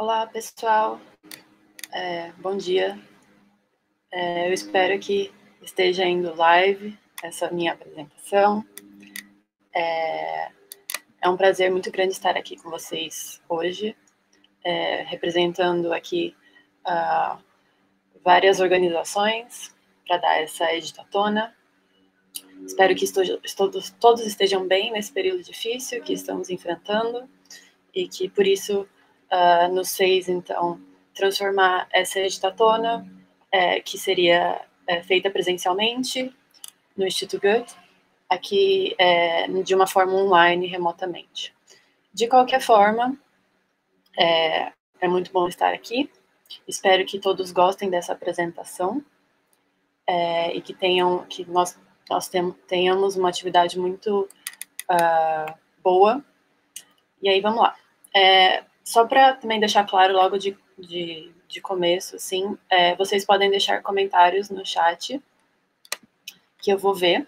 Olá, pessoal. É, bom dia. É, eu espero que esteja indo live essa minha apresentação. É, é um prazer muito grande estar aqui com vocês hoje, é, representando aqui uh, várias organizações para dar essa editatona. Espero que todos, todos estejam bem nesse período difícil que estamos enfrentando e que por isso uh, nos fez então transformar essa editatona, é, que seria é, feita presencialmente no Instituto Goethe, aqui é, de uma forma online, remotamente. De qualquer forma, é, é muito bom estar aqui. Espero que todos gostem dessa apresentação é, e que tenham, que nós, nós tenhamos uma atividade muito uh, boa. E aí, vamos lá. É, só para também deixar claro logo de, de, de começo, assim, é, vocês podem deixar comentários no chat que eu vou ver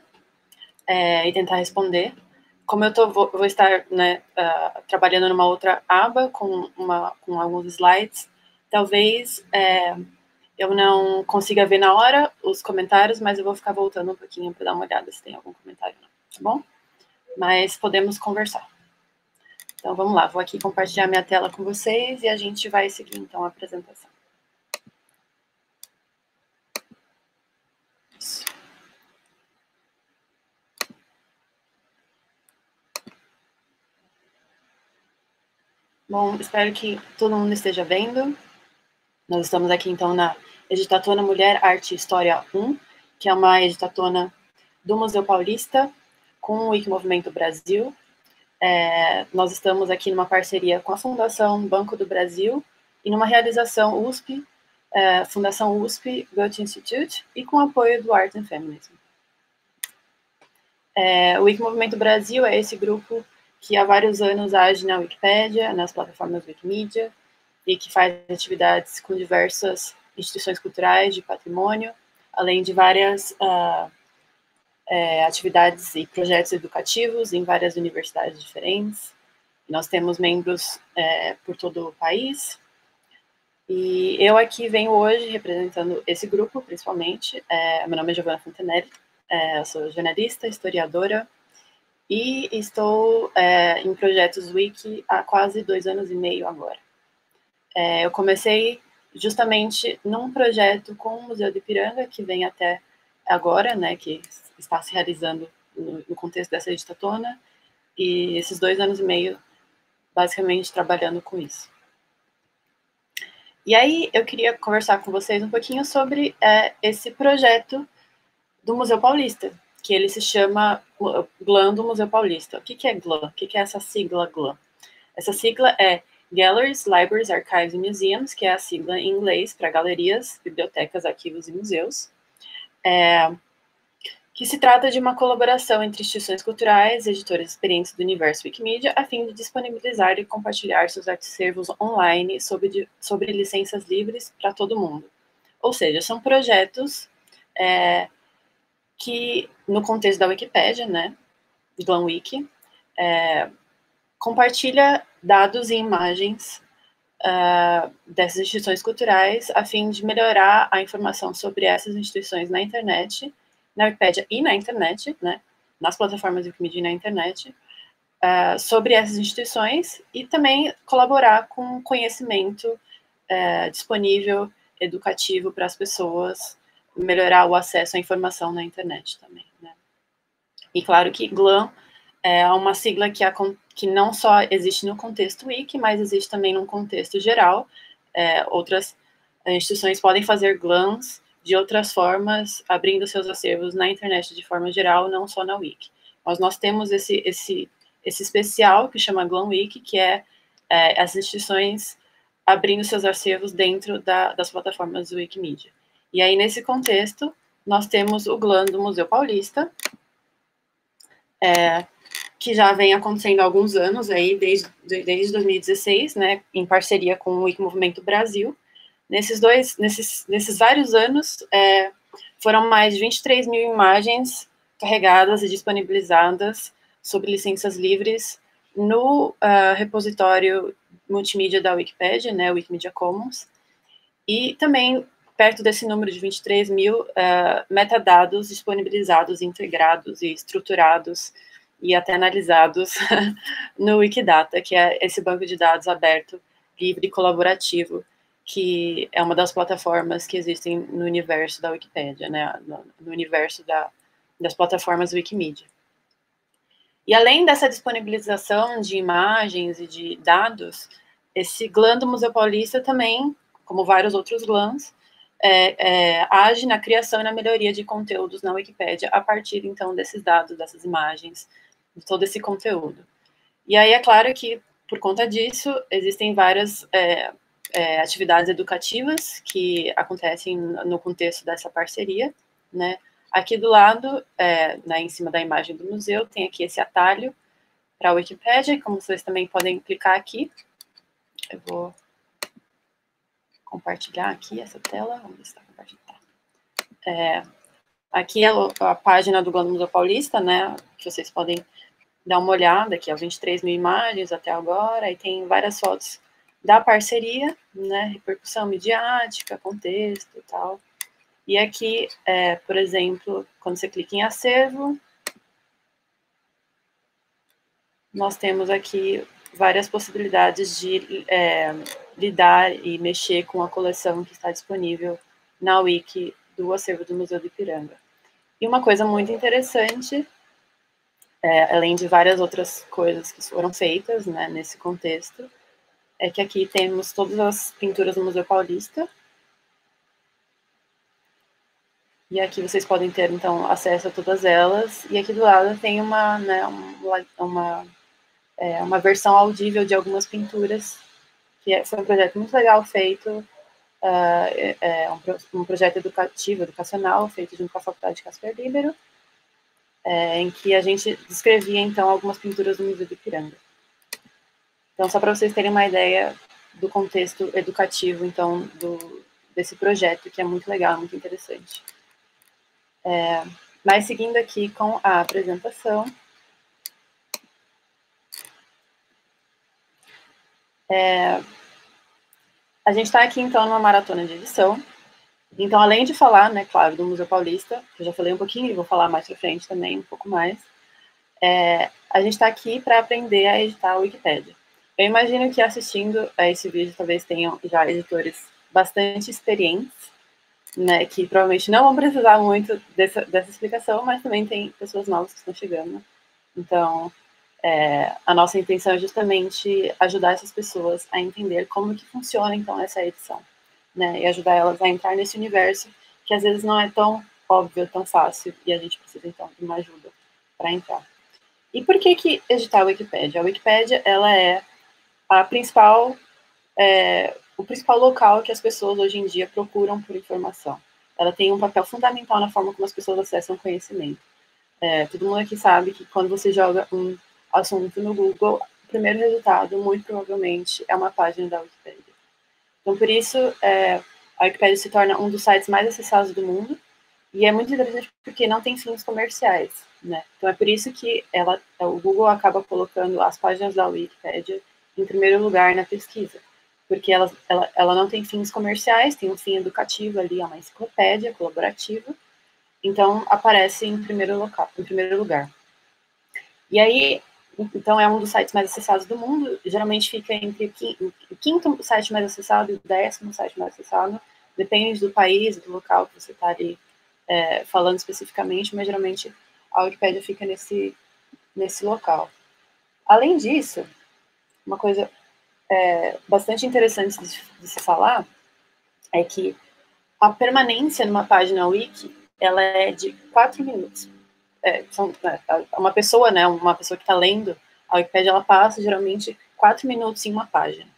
é, e tentar responder. Como eu tô, vou, vou estar né, uh, trabalhando numa outra aba com, uma, com alguns slides, talvez é, eu não consiga ver na hora os comentários, mas eu vou ficar voltando um pouquinho para dar uma olhada se tem algum comentário, tá bom? Mas podemos conversar. Então vamos lá, vou aqui compartilhar minha tela com vocês e a gente vai seguir então a apresentação. Isso. Bom, espero que todo mundo esteja vendo. Nós estamos aqui, então, na Editatona Mulher, Arte e História 1, que é uma editatona do Museu Paulista com o Wiki Movimento Brasil. É, nós estamos aqui numa parceria com a Fundação Banco do Brasil e numa realização USP, é, Fundação USP, Goethe Institute, e com apoio do Art and Feminism. É, o Wiki Movimento Brasil é esse grupo que há vários anos age na Wikipédia, nas plataformas Wikimedia, e que faz atividades com diversas instituições culturais de patrimônio, além de várias uh, é, atividades e projetos educativos em várias universidades diferentes. Nós temos membros é, por todo o país. E eu aqui venho hoje representando esse grupo, principalmente. É, meu nome é Giovanna Fontenelle, é, eu sou jornalista, historiadora, e estou é, em projetos Wiki há quase dois anos e meio agora. É, eu comecei justamente num projeto com o Museu de Ipiranga, que vem até agora, né, que está se realizando no, no contexto dessa editatona, e esses dois anos e meio, basicamente, trabalhando com isso. E aí, eu queria conversar com vocês um pouquinho sobre é, esse projeto do Museu Paulista, que ele se chama GLAM do Museu Paulista. O que, que é GLAM? O que, que é essa sigla GLAM? Essa sigla é Galleries, Libraries, Archives and Museums, que é a sigla em inglês para galerias, bibliotecas, arquivos e museus, é, que se trata de uma colaboração entre instituições culturais, editores experientes do universo Wikimedia, a fim de disponibilizar e compartilhar seus acervos online sobre, sobre licenças livres para todo mundo. Ou seja, são projetos é, que, no contexto da Wikipédia, né, GlamWiki, é, compartilha dados e imagens uh, dessas instituições culturais a fim de melhorar a informação sobre essas instituições na internet, na Wikipédia e na internet, né, nas plataformas Wikimedia e na internet, uh, sobre essas instituições e também colaborar com conhecimento uh, disponível, educativo para as pessoas melhorar o acesso à informação na internet também, né? E claro que GLAM é uma sigla que, a, que não só existe no contexto Wiki, mas existe também no contexto geral. É, outras instituições podem fazer GLAMs de outras formas, abrindo seus acervos na internet de forma geral, não só na Wiki. Mas nós temos esse, esse, esse especial que chama GLAM Wiki, que é, é as instituições abrindo seus acervos dentro da, das plataformas do Wikimedia. E aí, nesse contexto, nós temos o GLAN do Museu Paulista, é, que já vem acontecendo há alguns anos, aí, desde, desde 2016, né, em parceria com o Wiki Movimento Brasil. Nesses dois, nesses, nesses vários anos, é, foram mais de 23 mil imagens carregadas e disponibilizadas sob licenças livres no uh, repositório multimídia da Wikipedia, né, Wikimedia Commons, e também perto desse número de 23 mil uh, metadados disponibilizados, integrados e estruturados e até analisados no Wikidata, que é esse banco de dados aberto, livre e colaborativo, que é uma das plataformas que existem no universo da Wikipédia, né, no, universo da, das plataformas Wikimedia. E além dessa disponibilização de imagens e de dados, esse GLAN do Museu Paulista também, como vários outros GLANs, é, é, age na criação e na melhoria de conteúdos na Wikipédia a partir, então, desses dados, dessas imagens, de todo esse conteúdo. E aí é claro que, por conta disso, existem várias é, é atividades educativas que acontecem no contexto dessa parceria, né? Aqui do lado, é, né, em cima da imagem do museu, tem aqui esse atalho para a Wikipédia, como vocês também podem clicar aqui. Eu vou compartilhar aqui essa tela, vamos ver se está compartilhado. É, aqui é a página do Glando Museu Paulista, né, que vocês podem dar uma olhada, aqui, ó, 23 mil imagens até agora, e tem várias fotos da parceria, né, repercussão midiática, contexto e tal. E aqui, é, por exemplo, quando você clica em acervo, nós temos aqui várias possibilidades de é, lidar e mexer com a coleção que está disponível na Wiki do acervo do Museu do Ipiranga. E uma coisa muito interessante, é, além de várias outras coisas que foram feitas né, nesse contexto, é que aqui temos todas as pinturas do Museu Paulista, E aqui vocês podem ter, então, acesso a todas elas. E aqui do lado tem uma, né, uma, é, uma versão audível de algumas pinturas, que é, foi um projeto muito legal feito, uh, é, é um, um, projeto educativo, educacional, feito junto com a Faculdade de Casper Libero, é, em que a gente descrevia, então, algumas pinturas do Museu do Ipiranga. Então, só para vocês terem uma ideia do contexto educativo, então, do, desse projeto, que é muito legal, muito interessante. É, mas seguindo aqui com a apresentação. É, a gente está aqui, então, numa maratona de edição. Então, além de falar, né, claro, do Museu Paulista, que eu já falei um pouquinho e vou falar mais para frente também, um pouco mais, é, a gente está aqui para aprender a editar a Wikipédia. Eu imagino que assistindo a esse vídeo, talvez tenham já editores bastante experientes né, que provavelmente não vão precisar muito dessa, dessa explicação, mas também tem pessoas novas que estão chegando. Então, é, a nossa intenção é justamente ajudar essas pessoas a entender como que funciona, então, essa edição, né, e ajudar elas a entrar nesse universo que às vezes não é tão óbvio, tão fácil, e a gente precisa, então, de uma ajuda para entrar. E por que que editar a Wikipédia? A Wikipédia, ela é a principal é, o principal local que as pessoas hoje em dia procuram por informação. Ela tem um papel fundamental na forma como as pessoas acessam conhecimento. É, todo mundo aqui sabe que quando você joga um assunto no Google, o primeiro resultado, muito provavelmente, é uma página da Wikipedia. Então, por isso, é, a Wikipedia se torna um dos sites mais acessados do mundo, e é muito interessante porque não tem fins comerciais, né? Então, é por isso que ela, o Google acaba colocando as páginas da Wikipedia em primeiro lugar na pesquisa porque ela, ela, ela não tem fins comerciais, tem um fim educativo ali, é uma enciclopédia colaborativa, então aparece em primeiro, local, em primeiro lugar. E aí, então é um dos sites mais acessados do mundo, geralmente fica entre o quinto site mais acessado e o décimo site mais acessado, depende do país, do local que você está ali é, falando especificamente, mas geralmente a Wikipedia fica nesse, nesse local. Além disso, uma coisa é, bastante interessante de, de, se falar é que a permanência numa página wiki ela é de quatro minutos. É, são, é, uma pessoa, né, uma pessoa que está lendo a Wikipedia, ela passa geralmente quatro minutos em uma página.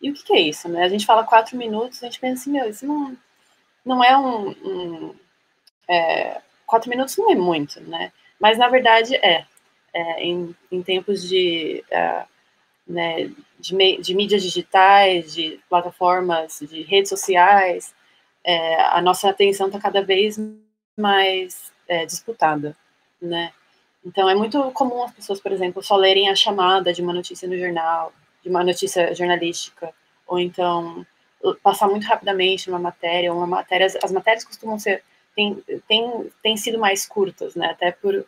E o que, que, é isso, né? A gente fala quatro minutos, a gente pensa assim, meu, isso não, não é um, um é, quatro minutos não é muito, né? Mas na verdade é. é em, em, tempos de é, né, de, de, mídias digitais, de plataformas, de redes sociais, é, a nossa atenção está cada vez mais é, disputada, né? Então, é muito comum as pessoas, por exemplo, só lerem a chamada de uma notícia no jornal, de uma notícia jornalística, ou então passar muito rapidamente uma matéria, uma matéria, as matérias costumam ser, tem, tem, tem sido mais curtas, né, até por,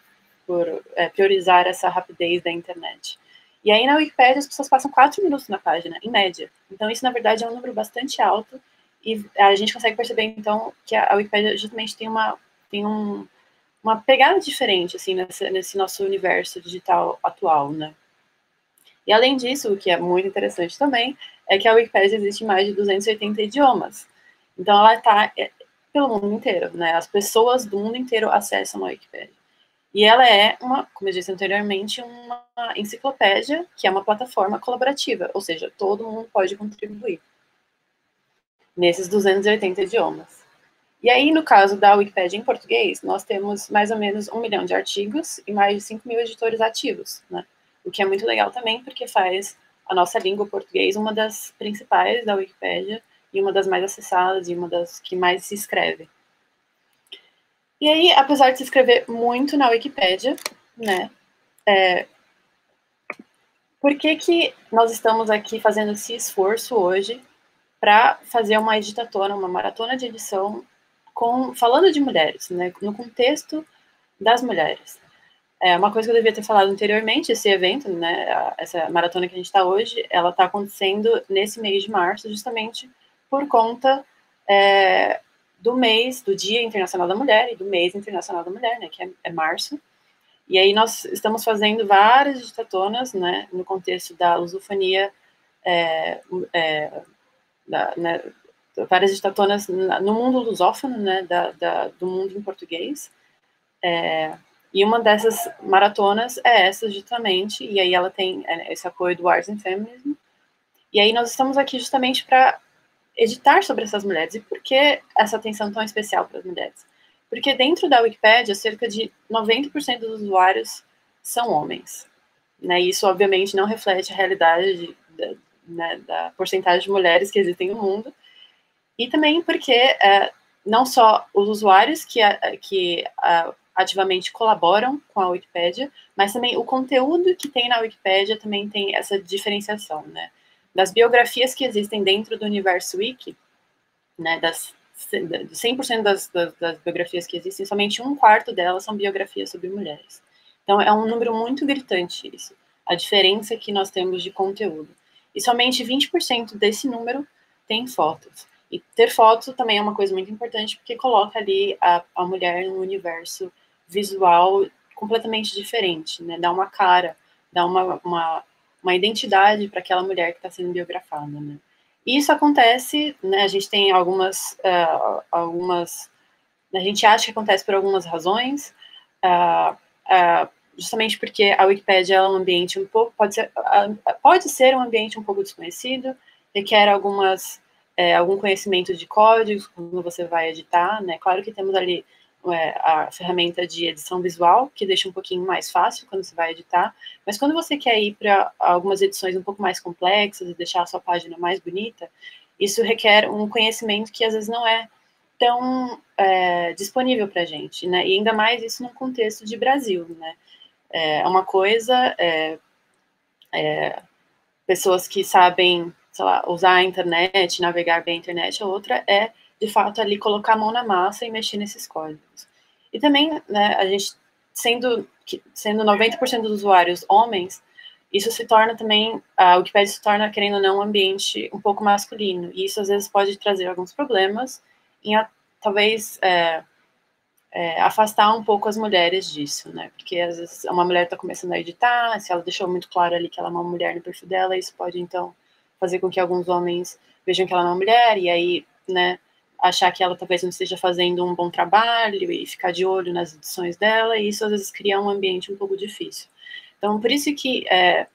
por é, priorizar essa rapidez da internet. E aí na Wikipedia as pessoas passam quatro minutos na página, em média. Então isso, na verdade, é um número bastante alto, e a gente consegue perceber, então, que a Wikipedia justamente tem uma, tem um, uma pegada diferente, assim, nesse, nosso universo digital atual, né. E além disso, o que é muito interessante também, é que a Wikipedia existe em mais de 280 idiomas. Então, ela está é, pelo mundo inteiro, né? As pessoas do mundo inteiro acessam a Wikipedia. E ela é uma, como eu disse anteriormente, uma enciclopédia que é uma plataforma colaborativa, ou seja, todo mundo pode contribuir nesses 280 idiomas. E aí, no caso da Wikipedia em português, nós temos mais ou menos um milhão de artigos e mais de 5 mil editores ativos, né? O que é muito legal também, porque faz a nossa língua português uma das principais da Wikipédia e uma das mais acessadas e uma das que mais se escreve. E aí, apesar de se escrever muito na Wikipédia, né, é, por que, que nós estamos aqui fazendo esse esforço hoje para fazer uma editatona, uma maratona de edição com, falando de mulheres, né, no contexto das mulheres? É uma coisa que eu devia ter falado anteriormente, esse evento, né, essa maratona que a gente está hoje, ela está acontecendo nesse mês de março, justamente por conta é, do mês, do Dia Internacional da Mulher e do mês Internacional da Mulher, né, que é, é março. E aí nós estamos fazendo várias digitatonas, né, no contexto da lusofonia, é, é, da, né, várias digitatonas no mundo lusófono, né, da, da, do mundo em português, é, e uma dessas maratonas é essa, justamente, e aí ela tem é, esse apoio do Arts and Feminism. E aí nós estamos aqui justamente para editar sobre essas mulheres. E por que essa atenção tão especial para as mulheres? Porque dentro da Wikipédia, cerca de 90% dos usuários são homens. Né? Isso, obviamente, não reflete a realidade de, de, né, da porcentagem de mulheres que existem no mundo. E também porque é, não só os usuários que, que ativamente colaboram com a Wikipédia, mas também o conteúdo que tem na Wikipédia também tem essa diferenciação, né? Das biografias que existem dentro do universo Wiki, né, das 100% das, das, das biografias que existem, somente um quarto delas são biografias sobre mulheres. Então, é um número muito gritante isso, a diferença que nós temos de conteúdo. E somente 20% desse número tem fotos. E ter foto também é uma coisa muito importante, porque coloca ali a, a mulher no universo visual completamente diferente, né? Dá uma cara, dá uma, uma, uma identidade para aquela mulher que está sendo biografada, né? E isso acontece, né? A gente tem algumas, uh, algumas, a gente acha que acontece por algumas razões, uh, uh, justamente porque a Wikipédia é um ambiente um pouco, pode ser, pode ser um ambiente um pouco desconhecido, requer algumas, é, algum conhecimento de códigos quando você vai editar, né? Claro que temos ali é, a ferramenta de edição visual, que deixa um pouquinho mais fácil quando você vai editar, mas quando você quer ir para algumas edições um pouco mais complexas e deixar a sua página mais bonita, isso requer um conhecimento que às vezes não é tão é, disponível para a gente, né? E ainda mais isso num contexto de Brasil, né? É uma coisa, é, é, pessoas que sabem, sei lá, usar a internet, navegar bem a internet, a outra é de fato, ali colocar a mão na massa e mexer nesses códigos. E também, né, a gente, sendo, sendo 90% dos usuários homens, isso se torna também, a Wikipedia se torna, querendo ou não, um ambiente um pouco masculino, e isso às vezes pode trazer alguns problemas, em a, talvez é, é, afastar um pouco as mulheres disso, né, porque às vezes uma mulher está começando a editar, se ela deixou muito claro ali que ela é uma mulher no perfil dela, isso pode, então, fazer com que alguns homens vejam que ela é uma mulher, e aí, né, achar que ela talvez não esteja fazendo um bom trabalho e ficar de olho nas edições dela, e isso às vezes cria um ambiente um pouco difícil. Então, por isso que é,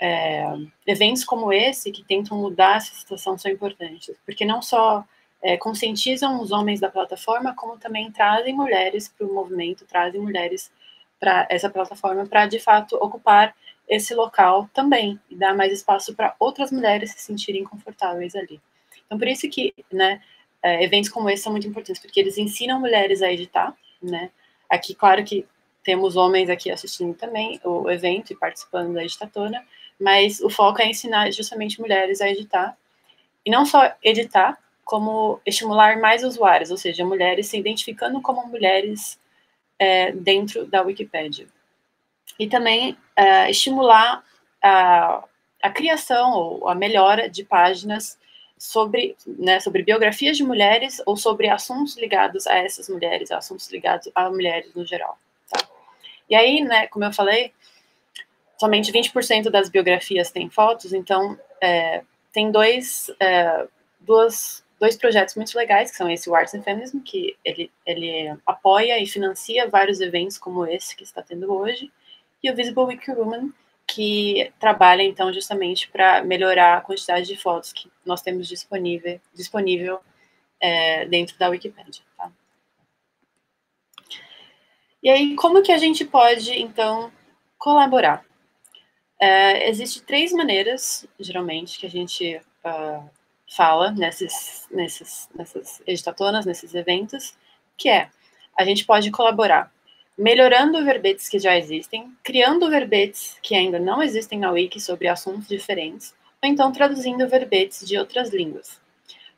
é, eventos como esse, que tentam mudar essa situação, são importantes, porque não só é, conscientizam os homens da plataforma, como também trazem mulheres para o movimento, trazem mulheres para essa plataforma para, de fato, ocupar esse local também, e dar mais espaço para outras mulheres se sentirem confortáveis ali. Então, por isso que, né, é, eventos como esse são muito importantes, porque eles ensinam mulheres a editar, né? Aqui, claro que temos homens aqui assistindo também o evento e participando da editatona, mas o foco é ensinar justamente mulheres a editar. E não só editar, como estimular mais usuários, ou seja, mulheres se identificando como mulheres é, dentro da Wikipédia. E também é, estimular a, a criação ou a melhora de páginas sobre, né, sobre biografias de mulheres ou sobre assuntos ligados a essas mulheres, assuntos ligados a mulheres no geral. Tá? E aí, né, como eu falei, somente 20% das biografias têm fotos, então é, tem dois, é, duas, dois projetos muito legais, que são esse o Arts and Feminism, que ele, ele apoia e financia vários eventos como esse que está tendo hoje, e o Visible Wiki Woman, que trabalha, então, justamente para melhorar a quantidade de fotos que nós temos disponível, disponível é, dentro da Wikipedia. Tá? E aí, como que a gente pode, então, colaborar? É, Existem três maneiras, geralmente, que a gente uh, fala nesses, nesses, nessas editatonas, nesses eventos, que é, a gente pode colaborar melhorando verbetes que já existem, criando verbetes que ainda não existem na Wiki sobre assuntos diferentes, ou então traduzindo verbetes de outras línguas.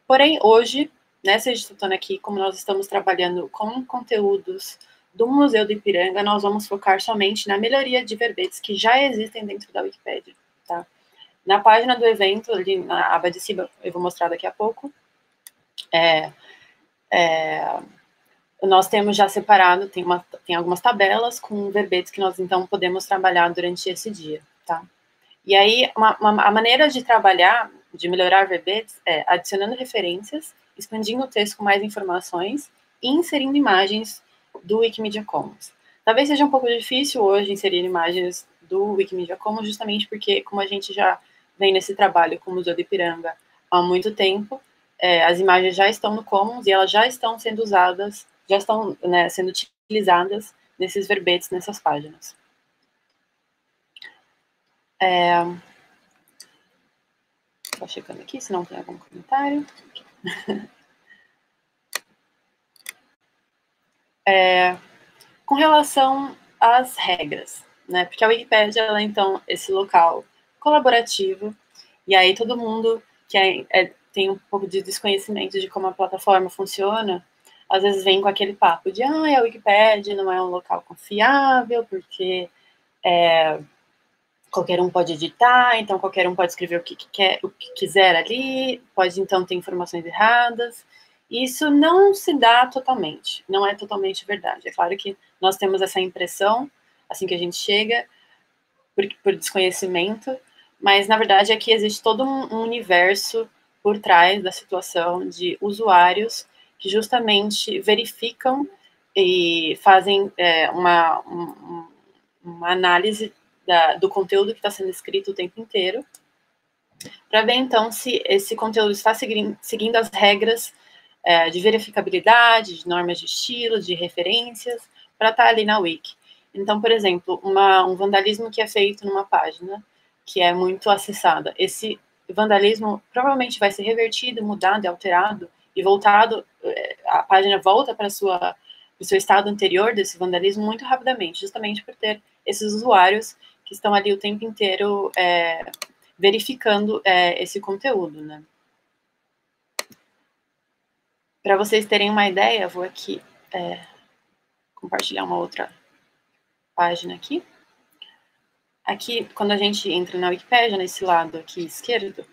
Porém, hoje, nessa editatona aqui, como nós estamos trabalhando com conteúdos do Museu do Ipiranga, nós vamos focar somente na melhoria de verbetes que já existem dentro da Wikipédia, tá? Na página do evento, ali na aba de cima, eu vou mostrar daqui a pouco, é, é, nós temos já separado, tem, uma, tem algumas tabelas com verbetes que nós então podemos trabalhar durante esse dia, tá? E aí, uma, uma, a maneira de trabalhar, de melhorar verbetes, é adicionando referências, expandindo o texto com mais informações e inserindo imagens do Wikimedia Commons. Talvez seja um pouco difícil hoje inserir imagens do Wikimedia Commons, justamente porque, como a gente já vem nesse trabalho com o Museu de Ipiranga há muito tempo, é, as imagens já estão no Commons e elas já estão sendo usadas já estão né, sendo utilizadas nesses verbetes, nessas páginas. É... Estou checando aqui se não tem algum comentário. É... Com relação às regras, né? Porque a Wikipédia, ela é, então, esse local colaborativo, e aí todo mundo que é, é, tem um pouco de desconhecimento de como a plataforma funciona, às vezes vem com aquele papo de ah, a Wikipedia não é um local confiável, porque é, qualquer um pode editar, então qualquer um pode escrever o que, quer, o que quiser ali, pode então ter informações erradas. Isso não se dá totalmente, não é totalmente verdade. É claro que nós temos essa impressão, assim que a gente chega, por, por desconhecimento, mas na verdade aqui existe todo um universo por trás da situação de usuários que justamente verificam e fazem é, uma, um, uma análise da, do conteúdo que está sendo escrito o tempo inteiro, para ver então se esse conteúdo está seguindo, seguindo as regras é, de verificabilidade, de normas de estilo, de referências, para estar tá ali na wiki. Então, por exemplo, uma, um vandalismo que é feito numa página que é muito acessada, esse vandalismo provavelmente vai ser revertido, mudado e alterado e voltado, eh, a página volta para sua o seu estado anterior desse vandalismo muito rapidamente, justamente por ter esses usuários que estão ali o tempo inteiro é, verificando é, esse conteúdo, né? Para vocês terem uma ideia, vou aqui é, compartilhar uma outra página aqui. Aqui, quando a gente entra na Wikipédia, nesse lado aqui esquerdo,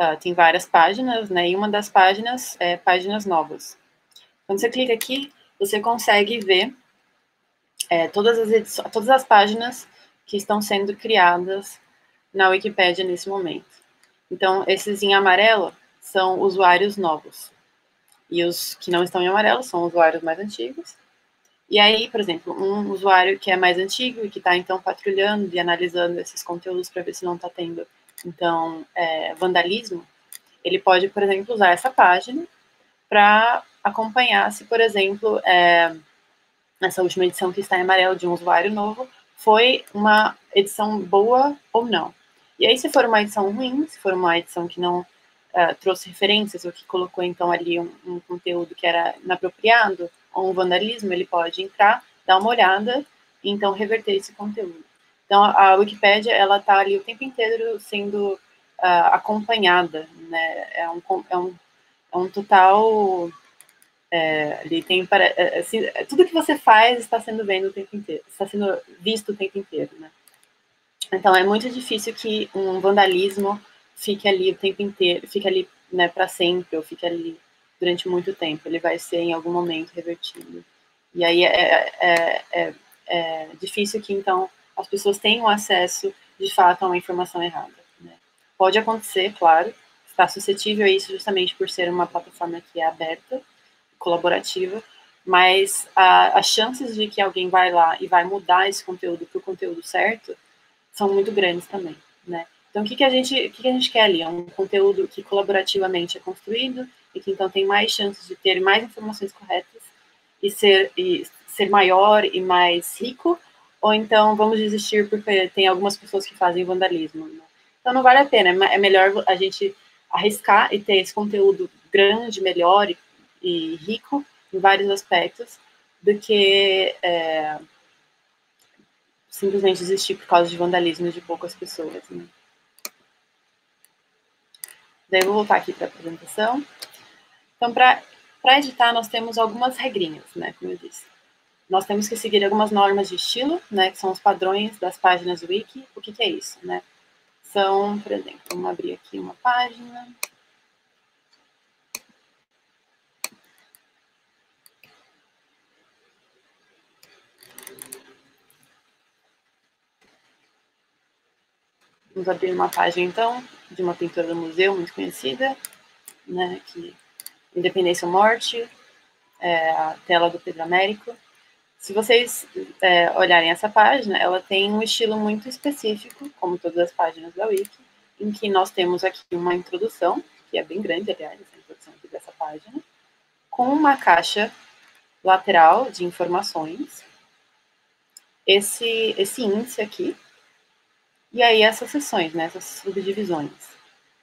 Uh, tem várias páginas, né? E uma das páginas é páginas novas. Quando você clica aqui, você consegue ver é, todas, as todas as páginas que estão sendo criadas na Wikipédia nesse momento. Então, esses em amarelo são usuários novos. E os que não estão em amarelo são usuários mais antigos. E aí, por exemplo, um usuário que é mais antigo e que está, então, patrulhando e analisando esses conteúdos para ver se não está tendo então, é, vandalismo, ele pode, por exemplo, usar essa página para acompanhar se, por exemplo, é, essa última edição que está em amarelo de um usuário novo foi uma edição boa ou não. E aí, se for uma edição ruim, se for uma edição que não uh, trouxe referências ou que colocou, então, ali um, um, conteúdo que era inapropriado ou um vandalismo, ele pode entrar, dar uma olhada então reverter esse conteúdo. Então, a Wikipédia, ela está ali o tempo inteiro sendo uh, acompanhada, né? É um, é um, é um total... É, ali tem para, é, assim, tudo que você faz está sendo vendo o tempo inteiro, está sendo visto o tempo inteiro, né? Então é muito difícil que um vandalismo fique ali o tempo inteiro, fique ali né, para sempre, ou fique ali durante muito tempo. Ele vai ser em algum momento revertido. E aí é, é, é, é difícil que então as pessoas tenham acesso de fato a uma informação errada. Né? Pode acontecer, claro, está suscetível a isso justamente por ser uma plataforma que é aberta, colaborativa, mas a, as chances de que alguém vai lá e vai mudar esse conteúdo para o conteúdo certo são muito grandes também, né? Então, o que, que, a gente, o que, que a gente quer ali? É um conteúdo que colaborativamente é construído e que então tem mais chances de ter mais informações corretas e ser, e ser maior e mais rico, ou então vamos desistir porque tem algumas pessoas que fazem vandalismo. Né? Então não vale a pena, é melhor a gente arriscar e ter esse conteúdo grande, melhor e, e rico em vários aspectos, do que é, simplesmente desistir por causa de vandalismo de poucas pessoas. Né? Daí eu vou voltar aqui para a apresentação. Então, para editar, nós temos algumas regrinhas, né, como eu disse. Nós temos que seguir algumas normas de estilo, né, que são os padrões das páginas wiki. O que, que é isso, né? São, por exemplo, vamos abrir aqui uma página. Vamos abrir uma página, então, de uma pintora do museu muito conhecida, né, que Independência ou Morte, é, a tela do Pedro Américo. Se vocês é, olharem essa página, ela tem um estilo muito específico, como todas as páginas da Wiki, em que nós temos aqui uma introdução, que é bem grande, aliás, a introdução aqui dessa página, com uma caixa lateral de informações, esse, esse índice aqui, e aí essas seções, né, essas subdivisões.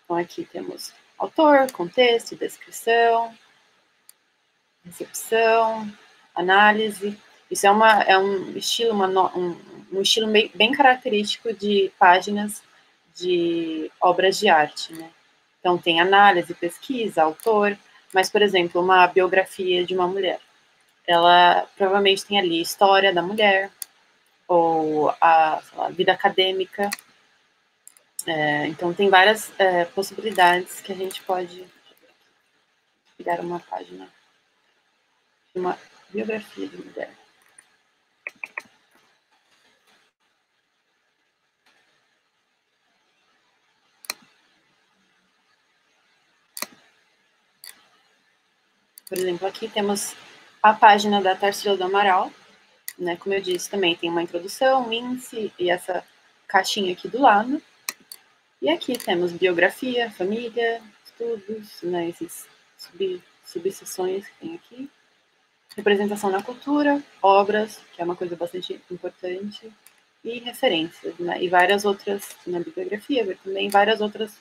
Então aqui temos autor, contexto, descrição, recepção, análise, isso é, uma, é um estilo, uma, um, um estilo bem, bem característico de páginas de obras de arte, né? Então, tem análise, pesquisa, autor, mas, por exemplo, uma biografia de uma mulher. Ela provavelmente tem ali história da mulher, ou a lá, vida acadêmica. É, então, tem várias é, possibilidades que a gente pode pegar uma página uma biografia de mulher. Por exemplo, aqui temos a página da Tarsila do Amaral, né? Como eu disse, também tem uma introdução, um índice e essa caixinha aqui do lado. E aqui temos biografia, família, estudos, né? Esses sub, subseções que tem aqui. Representação na cultura, obras, que é uma coisa bastante importante, e referências, né? E várias outras, na bibliografia, também várias outras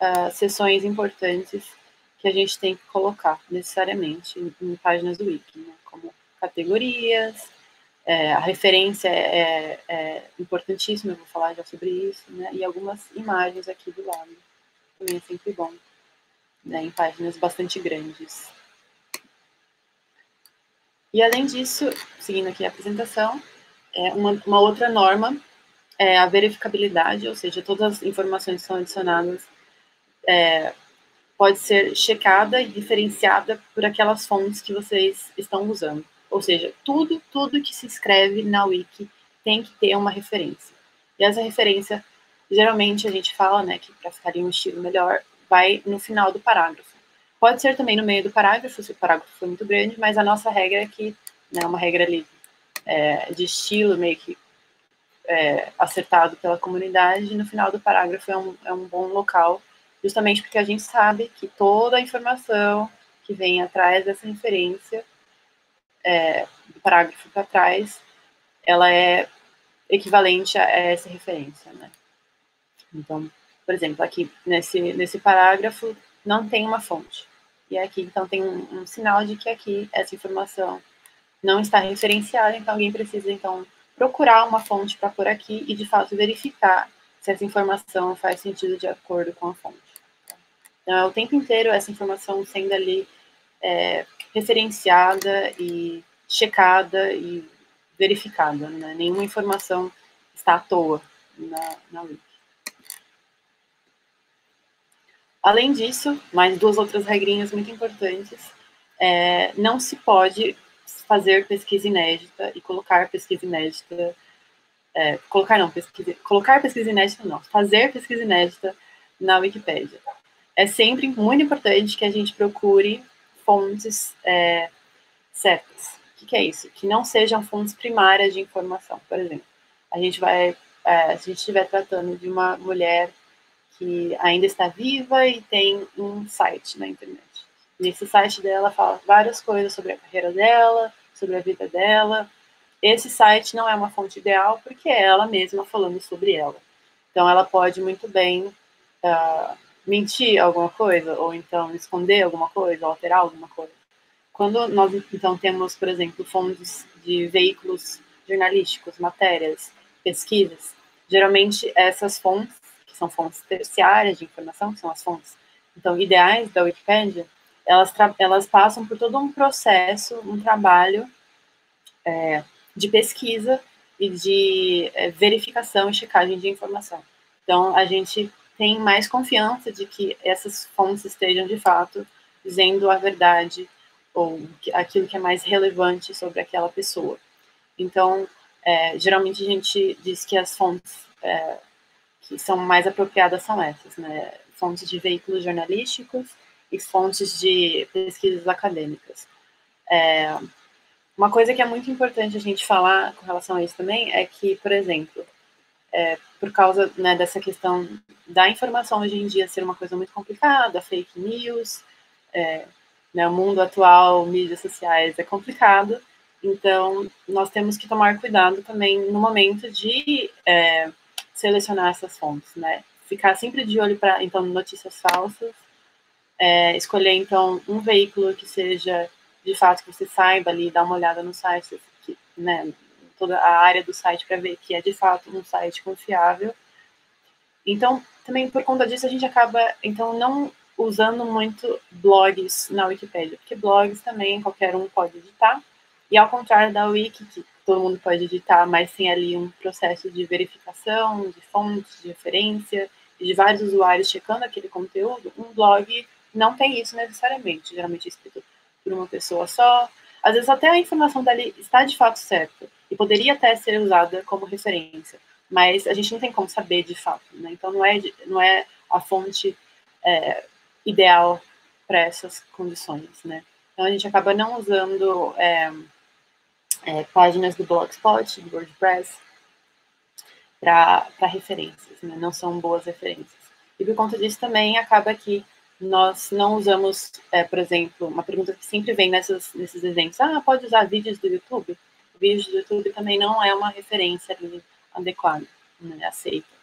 uh, sessões importantes que a gente tem que colocar necessariamente em, páginas do Wiki, né? como categorias, é, a referência é, é, é, importantíssima, eu vou falar já sobre isso, né? e algumas imagens aqui do lado, também é sempre bom, né? em páginas bastante grandes. E além disso, seguindo aqui a apresentação, é uma, uma outra norma é a verificabilidade, ou seja, todas as informações que são adicionadas é, pode ser checada e diferenciada por aquelas fontes que vocês estão usando. Ou seja, tudo, tudo que se escreve na wiki tem que ter uma referência. E essa referência, geralmente a gente fala, né, que para ficar em um estilo melhor, vai no final do parágrafo. Pode ser também no meio do parágrafo, se o parágrafo for muito grande, mas a nossa regra é que, né, uma regra ali é, de estilo meio que é, acertado pela comunidade, no final do parágrafo é um, é um bom local justamente porque a gente sabe que toda a informação que vem atrás dessa referência, é, do parágrafo para trás, ela é equivalente a essa referência, né? Então, por exemplo, aqui nesse, nesse parágrafo não tem uma fonte. E aqui, então, tem um, um sinal de que aqui essa informação não está referenciada, então alguém precisa, então, procurar uma fonte para pôr aqui e, de fato, verificar se essa informação faz sentido de acordo com a fonte. Então, é o tempo inteiro essa informação sendo ali é, referenciada e checada e verificada, né? Nenhuma informação está à toa na, na Wiki. Além disso, mais duas outras regrinhas muito importantes. É, não se pode fazer pesquisa inédita e colocar pesquisa inédita. É, colocar não, pesquisa, colocar pesquisa inédita não, fazer pesquisa inédita na Wikipédia. É sempre muito importante que a gente procure fontes é, certas. O que, que, é isso? Que não sejam fontes primárias de informação. Por exemplo, a gente vai, é, se a gente estiver tratando de uma mulher que ainda está viva e tem um site na internet. Nesse site dela fala várias coisas sobre a carreira dela, sobre a vida dela. Esse site não é uma fonte ideal porque é ela mesma falando sobre ela. Então, ela pode muito bem uh, mentir alguma coisa, ou então esconder alguma coisa, alterar alguma coisa. Quando nós, então, temos, por exemplo, fontes de veículos jornalísticos, matérias, pesquisas, geralmente essas fontes, que são fontes terciárias de informação, que são as fontes, então, ideais da Wikipédia, elas, elas passam por todo um processo, um trabalho é, de pesquisa e de é, verificação e checagem de informação. Então, a gente tem mais confiança de que essas fontes estejam, de fato, dizendo a verdade ou aquilo que é mais relevante sobre aquela pessoa. Então, é, geralmente a gente diz que as fontes é, que são mais apropriadas são essas, né? Fontes de veículos jornalísticos, e fontes de pesquisas acadêmicas. É, uma coisa que é muito importante a gente falar com relação a isso também é que, por exemplo, é, por causa né, dessa questão da informação hoje em dia ser uma coisa muito complicada, fake news, é, né, o mundo atual, mídias sociais é complicado, então nós temos que tomar cuidado também no momento de é, selecionar essas fontes, né? Ficar sempre de olho para então notícias falsas é, escolher, então, um veículo que seja, de fato, que você saiba ali, dar uma olhada no site, que, né, toda a área do site para ver que é, de fato, um site confiável. Então, também por conta disso, a gente acaba, então, não usando muito blogs na Wikipedia, porque blogs também qualquer um pode editar, e ao contrário da Wiki, que todo mundo pode editar, mas tem ali um processo de verificação, de fontes, de referência, e de vários usuários checando aquele conteúdo, um blog não tem isso necessariamente. Geralmente é escrito por uma pessoa só. Às vezes até a informação dali está de fato certa e poderia até ser usada como referência, mas a gente não tem como saber de fato, né? Então não é não é a fonte é, ideal para essas condições, né? Então a gente acaba não usando é, é, páginas do Blogspot, do WordPress, para referências, né? Não são boas referências. E por conta disso também acaba que nós não usamos, é, por exemplo, uma pergunta que sempre vem nessas, nesses eventos, ah, pode usar vídeos do YouTube? Vídeos do YouTube também não é uma referência adequada, né, aceita.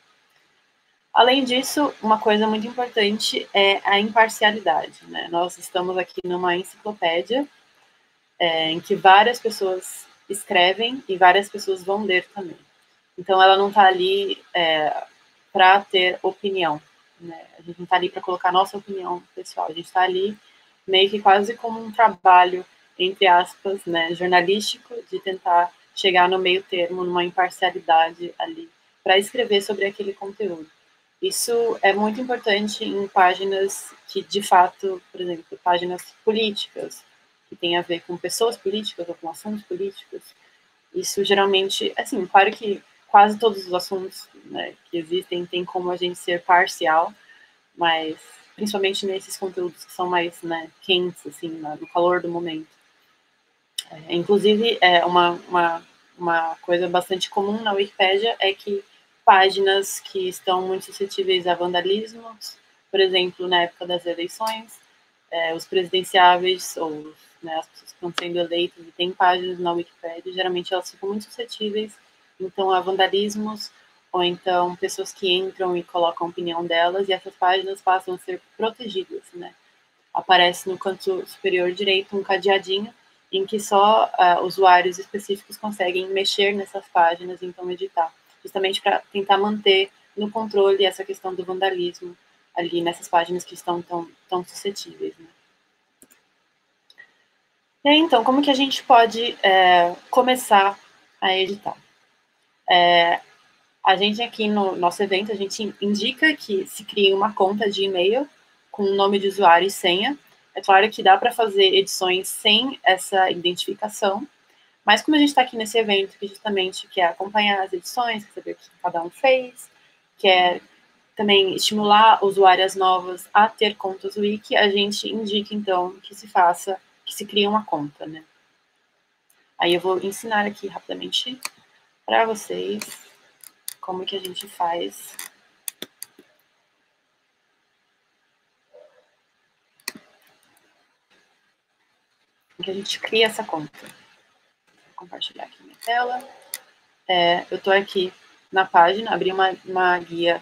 Além disso, uma coisa muito importante é a imparcialidade. Né? Nós estamos aqui numa enciclopédia é, em que várias pessoas escrevem e várias pessoas vão ler também. Então, ela não está ali é, para ter opinião. Né? A gente não está ali para colocar nossa opinião pessoal, a gente está ali meio que quase como um trabalho, entre aspas, né, jornalístico, de tentar chegar no meio termo, numa imparcialidade ali, para escrever sobre aquele conteúdo. Isso é muito importante em páginas que, de fato, por exemplo, páginas políticas, que tem a ver com pessoas políticas ou com assuntos políticos. Isso geralmente, assim, claro que quase todos os assuntos né, que existem tem como a gente ser parcial, mas principalmente nesses conteúdos que são mais né, quentes, assim, no calor do momento. É, inclusive, é uma, uma, uma coisa bastante comum na Wikipédia é que páginas que estão muito suscetíveis a vandalismo, por exemplo, na época das eleições, é, os presidenciáveis ou né, as pessoas que estão sendo eleitas e têm páginas na Wikipédia, geralmente elas ficam muito suscetíveis então a vandalismos ou então pessoas que entram e colocam a opinião delas e essas páginas passam a ser protegidas, né? Aparece no canto superior direito um cadeadinho em que só uh, usuários específicos conseguem mexer nessas páginas, então editar, justamente para tentar manter no controle essa questão do vandalismo ali nessas páginas que estão tão, tão suscetíveis. Né? E aí, então, como que a gente pode é, começar a editar? É, a gente aqui no nosso evento, a gente indica que se crie uma conta de e-mail com nome de usuário e senha. É claro que dá para fazer edições sem essa identificação, mas como a gente está aqui nesse evento, que justamente quer acompanhar as edições, quer saber o que cada um fez, quer também estimular usuárias novas a ter contas wiki, a gente indica, então, que se faça, que se crie uma conta, né? Aí eu vou ensinar aqui rapidamente para vocês como que a gente faz que a gente cria essa conta. Vou compartilhar aqui minha tela. É, eu estou aqui na página, abri uma, uma guia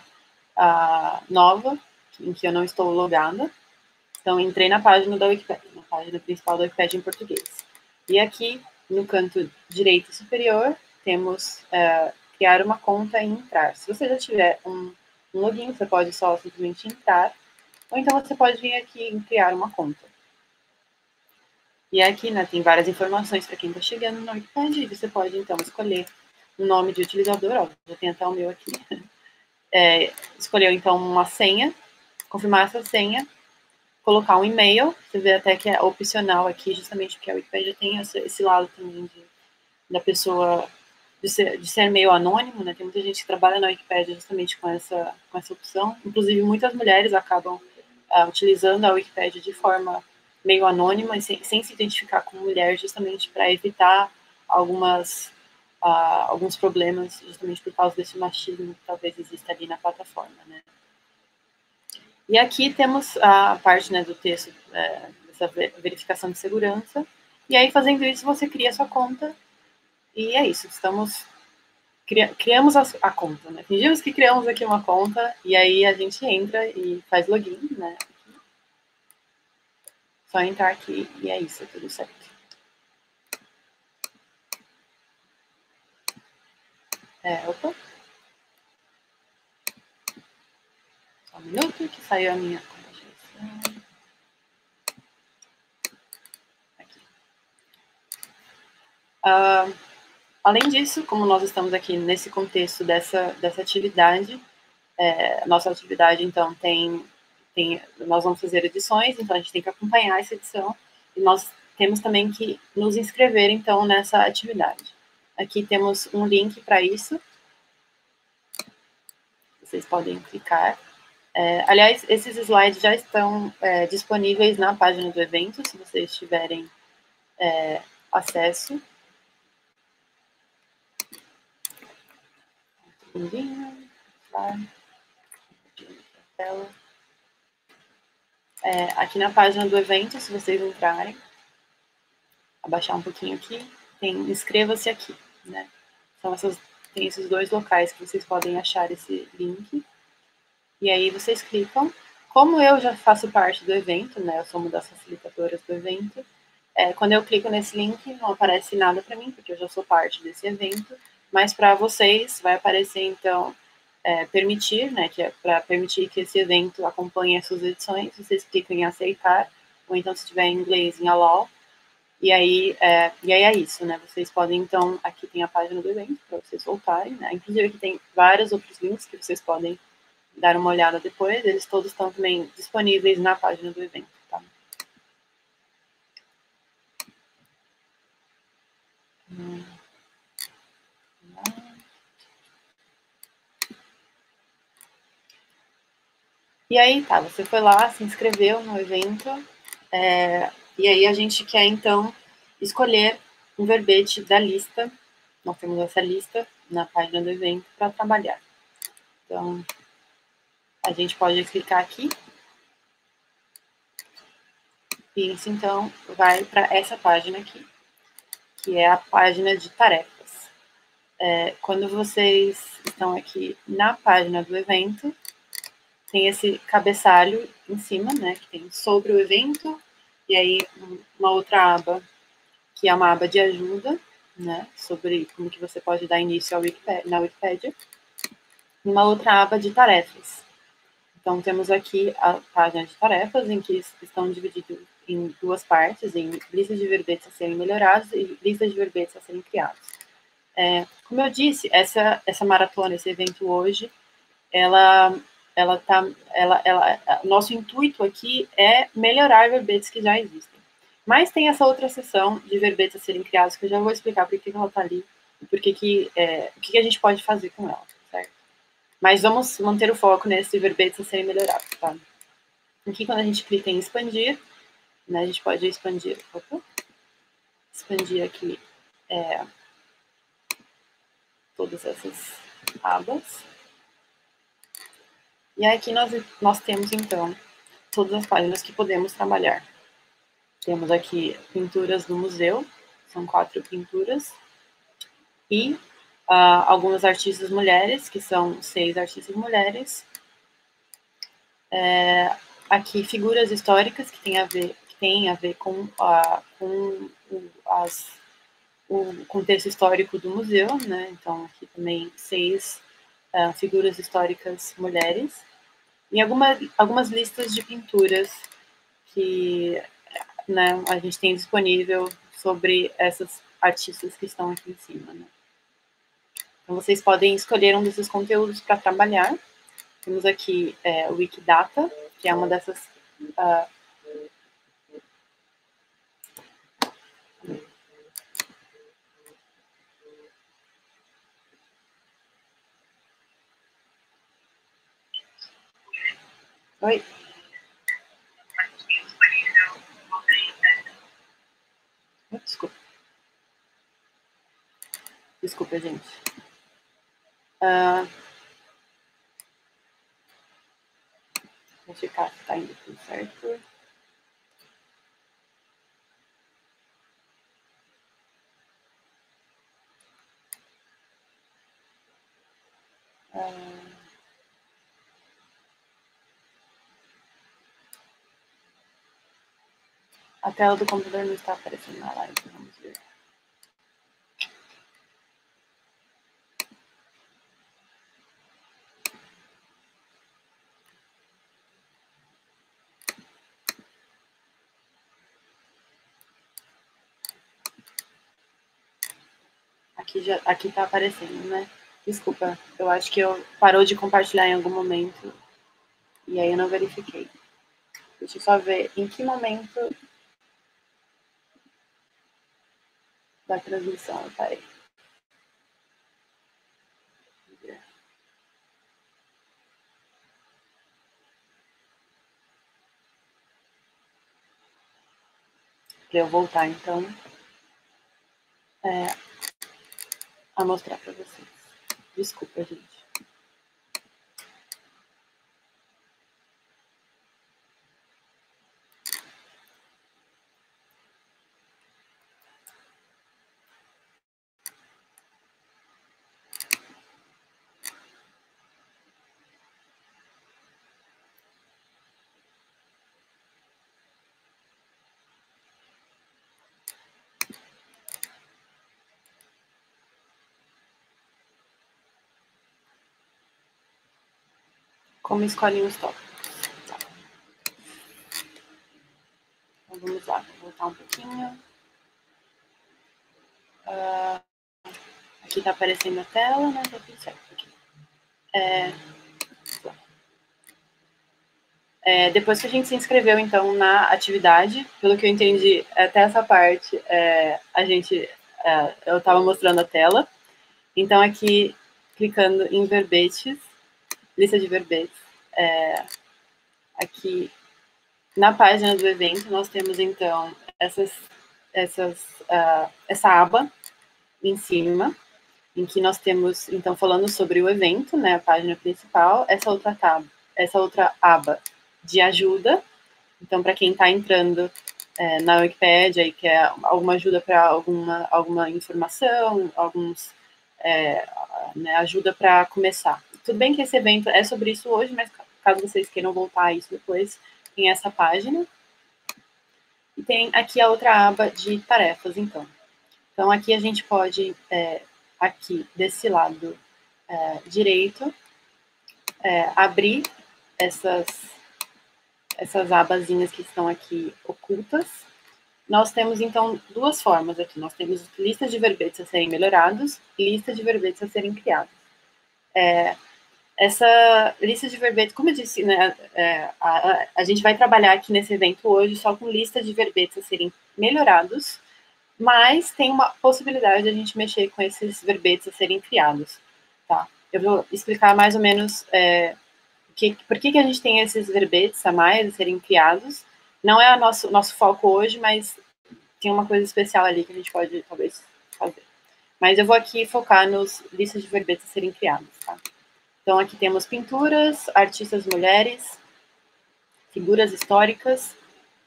uh, nova, em que eu não estou logada. Então, entrei na página da Wikipedia, na página principal da Wikipedia em português. E aqui, no canto direito superior, temos uh, criar uma conta e entrar. Se você já tiver um, um login, você pode só simplesmente entrar, ou então você pode vir aqui em criar uma conta. E aqui né, tem várias informações para quem está chegando no Wikipedia, você pode então escolher o nome de utilizador, ó, já tem até o meu aqui. É, escolheu então uma senha, confirmar essa senha, colocar um e-mail, você vê até que é opcional aqui, justamente porque a Wikipedia tem esse, lado também de, da pessoa de ser, de ser meio anônimo, né? Tem muita gente que trabalha na Wikipedia justamente com essa, com essa opção. Inclusive, muitas mulheres acabam uh, utilizando a Wikipedia de forma meio anônima e sem, sem se identificar como mulher, justamente para evitar algumas uh, alguns problemas justamente por causa desse machismo que talvez exista ali na plataforma, né? E aqui temos a parte né, do texto, é, dessa verificação de segurança. E aí, fazendo isso, você cria a sua conta. E é isso, estamos... criamos a, a, conta, né? Fingimos que criamos aqui uma conta, e aí a gente entra e faz login, né? Só entrar aqui e é isso, é tudo certo. É, opa. Só um minuto que saiu a minha Aqui. Uh, além disso, como nós estamos aqui nesse contexto dessa, dessa atividade, é, nossa atividade, então, tem, tem, nós vamos fazer edições, então a gente tem que acompanhar essa edição, e nós temos também que nos inscrever, então, nessa atividade. Aqui temos um link para isso. Vocês podem clicar. É, aliás, esses slides já estão é, disponíveis na página do evento, se vocês tiverem é, acesso. É, aqui na página do evento, se vocês entrarem, abaixar um pouquinho aqui, tem inscreva-se aqui né? Então, essas, tem esses dois locais que vocês podem achar esse link. E aí vocês clicam. Como eu já faço parte do evento, né? Eu sou uma das facilitadoras do evento. É, quando eu clico nesse link, não aparece nada para mim, porque eu já sou parte desse evento. Mas para vocês vai aparecer, então, é, permitir, né? Que é para permitir que esse evento acompanhe as suas edições. Vocês clicam em aceitar, ou então, se tiver em inglês, em allow. E aí, é, e aí é isso, né? Vocês podem, então, aqui tem a página do evento para vocês voltarem, né? Inclusive aqui tem vários outros links que vocês podem dar uma olhada depois. Eles todos estão também disponíveis na página do evento, tá? E aí, tá, você foi lá, se inscreveu no evento, é, e aí a gente quer, então, escolher um verbete da lista. Nós temos essa lista na página do evento para trabalhar. Então, a gente pode clicar aqui. E isso, então, vai para essa página aqui, que é a página de tarefas. É, quando vocês estão aqui na página do evento, tem esse cabeçalho em cima, né, que tem sobre o evento, e aí uma outra aba, aqui é uma aba de ajuda, né, sobre como que você pode dar início Wikipedia, na Wikipédia. E uma outra aba de tarefas. Então, temos aqui a página de tarefas, em que estão divididos em duas partes, em listas de verbetes a serem melhorados e listas de verbetes a serem criados. É, como eu disse, essa, essa maratona, esse evento hoje, ela, ela tá, ela, ela, nosso intuito aqui é melhorar verbetes que já existem. Mas tem essa outra sessão de verbetes a serem criados, que eu já vou explicar por que ela está ali por que, é, o que a gente pode fazer com ela, certo? Mas vamos manter o foco nesse verbetes a serem melhorados, tá? Aqui, quando a gente clica em expandir, né, a gente pode expandir, opa, expandir aqui é, todas essas abas. E aqui nós, nós temos, então, todas as páginas que podemos trabalhar. Temos aqui pinturas do museu, são quatro pinturas, e uh, algumas artistas mulheres, que são seis artistas mulheres. É, aqui figuras históricas que têm a ver, que têm a ver com, uh, com as, o contexto histórico do museu, né? Então aqui também seis uh, figuras históricas mulheres e alguma, algumas listas de pinturas que né, a gente tem disponível sobre essas artistas que estão aqui em cima. Né? Então, vocês podem escolher um desses conteúdos para trabalhar. Temos aqui é, o Wikidata, que é uma dessas uh, Oi. Desculpa. Desculpa, gente. Uh, vou checar se está indo tudo certo. Uh, A tela do computador não está aparecendo na live, vamos ver. Aqui já, aqui tá aparecendo, né? Desculpa, eu acho que eu parou de compartilhar em algum momento e aí eu não verifiquei. Deixa eu só ver em que momento da transmissão, peraí. Para eu voltar, então, é, a mostrar para vocês. Desculpa, gente. Como escolhem os tópicos. Então, vamos lá, vou voltar um pouquinho. Uh, aqui está aparecendo a tela, né? Tá tudo certo aqui. É, é, depois que a gente se inscreveu, então, na atividade, pelo que eu entendi, até essa parte, é, a gente, é, eu estava mostrando a tela. Então, aqui, clicando em verbetes, lista de verbetes. É, aqui na página do evento, nós temos então essas, essas, uh, essa aba em cima, em que nós temos, então, falando sobre o evento, né, a página principal, essa outra tab, essa outra aba de ajuda. Então, para quem está entrando é, na Wikipédia e quer alguma ajuda para alguma, alguma informação, alguns é, né, ajuda para começar. Tudo bem que esse evento é sobre isso hoje, mas caso vocês queiram voltar a isso depois, tem essa página. E tem aqui a outra aba de tarefas, então. Então, aqui a gente pode, é, aqui desse lado é, direito, é, abrir essas, essas abazinhas que estão aqui ocultas. Nós temos, então, duas formas aqui. Nós temos listas de verbetes a serem melhorados e lista de verbetes a serem criados. Essa lista de verbetes, como eu disse, né, é, a, a, gente vai trabalhar aqui nesse evento hoje só com lista de verbetes a serem melhorados, mas tem uma possibilidade de a gente mexer com esses verbetes a serem criados, tá? Eu vou explicar mais ou menos é, que, por que, que a gente tem esses verbetes a mais a serem criados. Não é o nosso, nosso foco hoje, mas tem uma coisa especial ali que a gente pode, talvez, fazer. Mas eu vou aqui focar nos listas de verbetes a serem criados, tá? Então, aqui temos pinturas, artistas mulheres, figuras históricas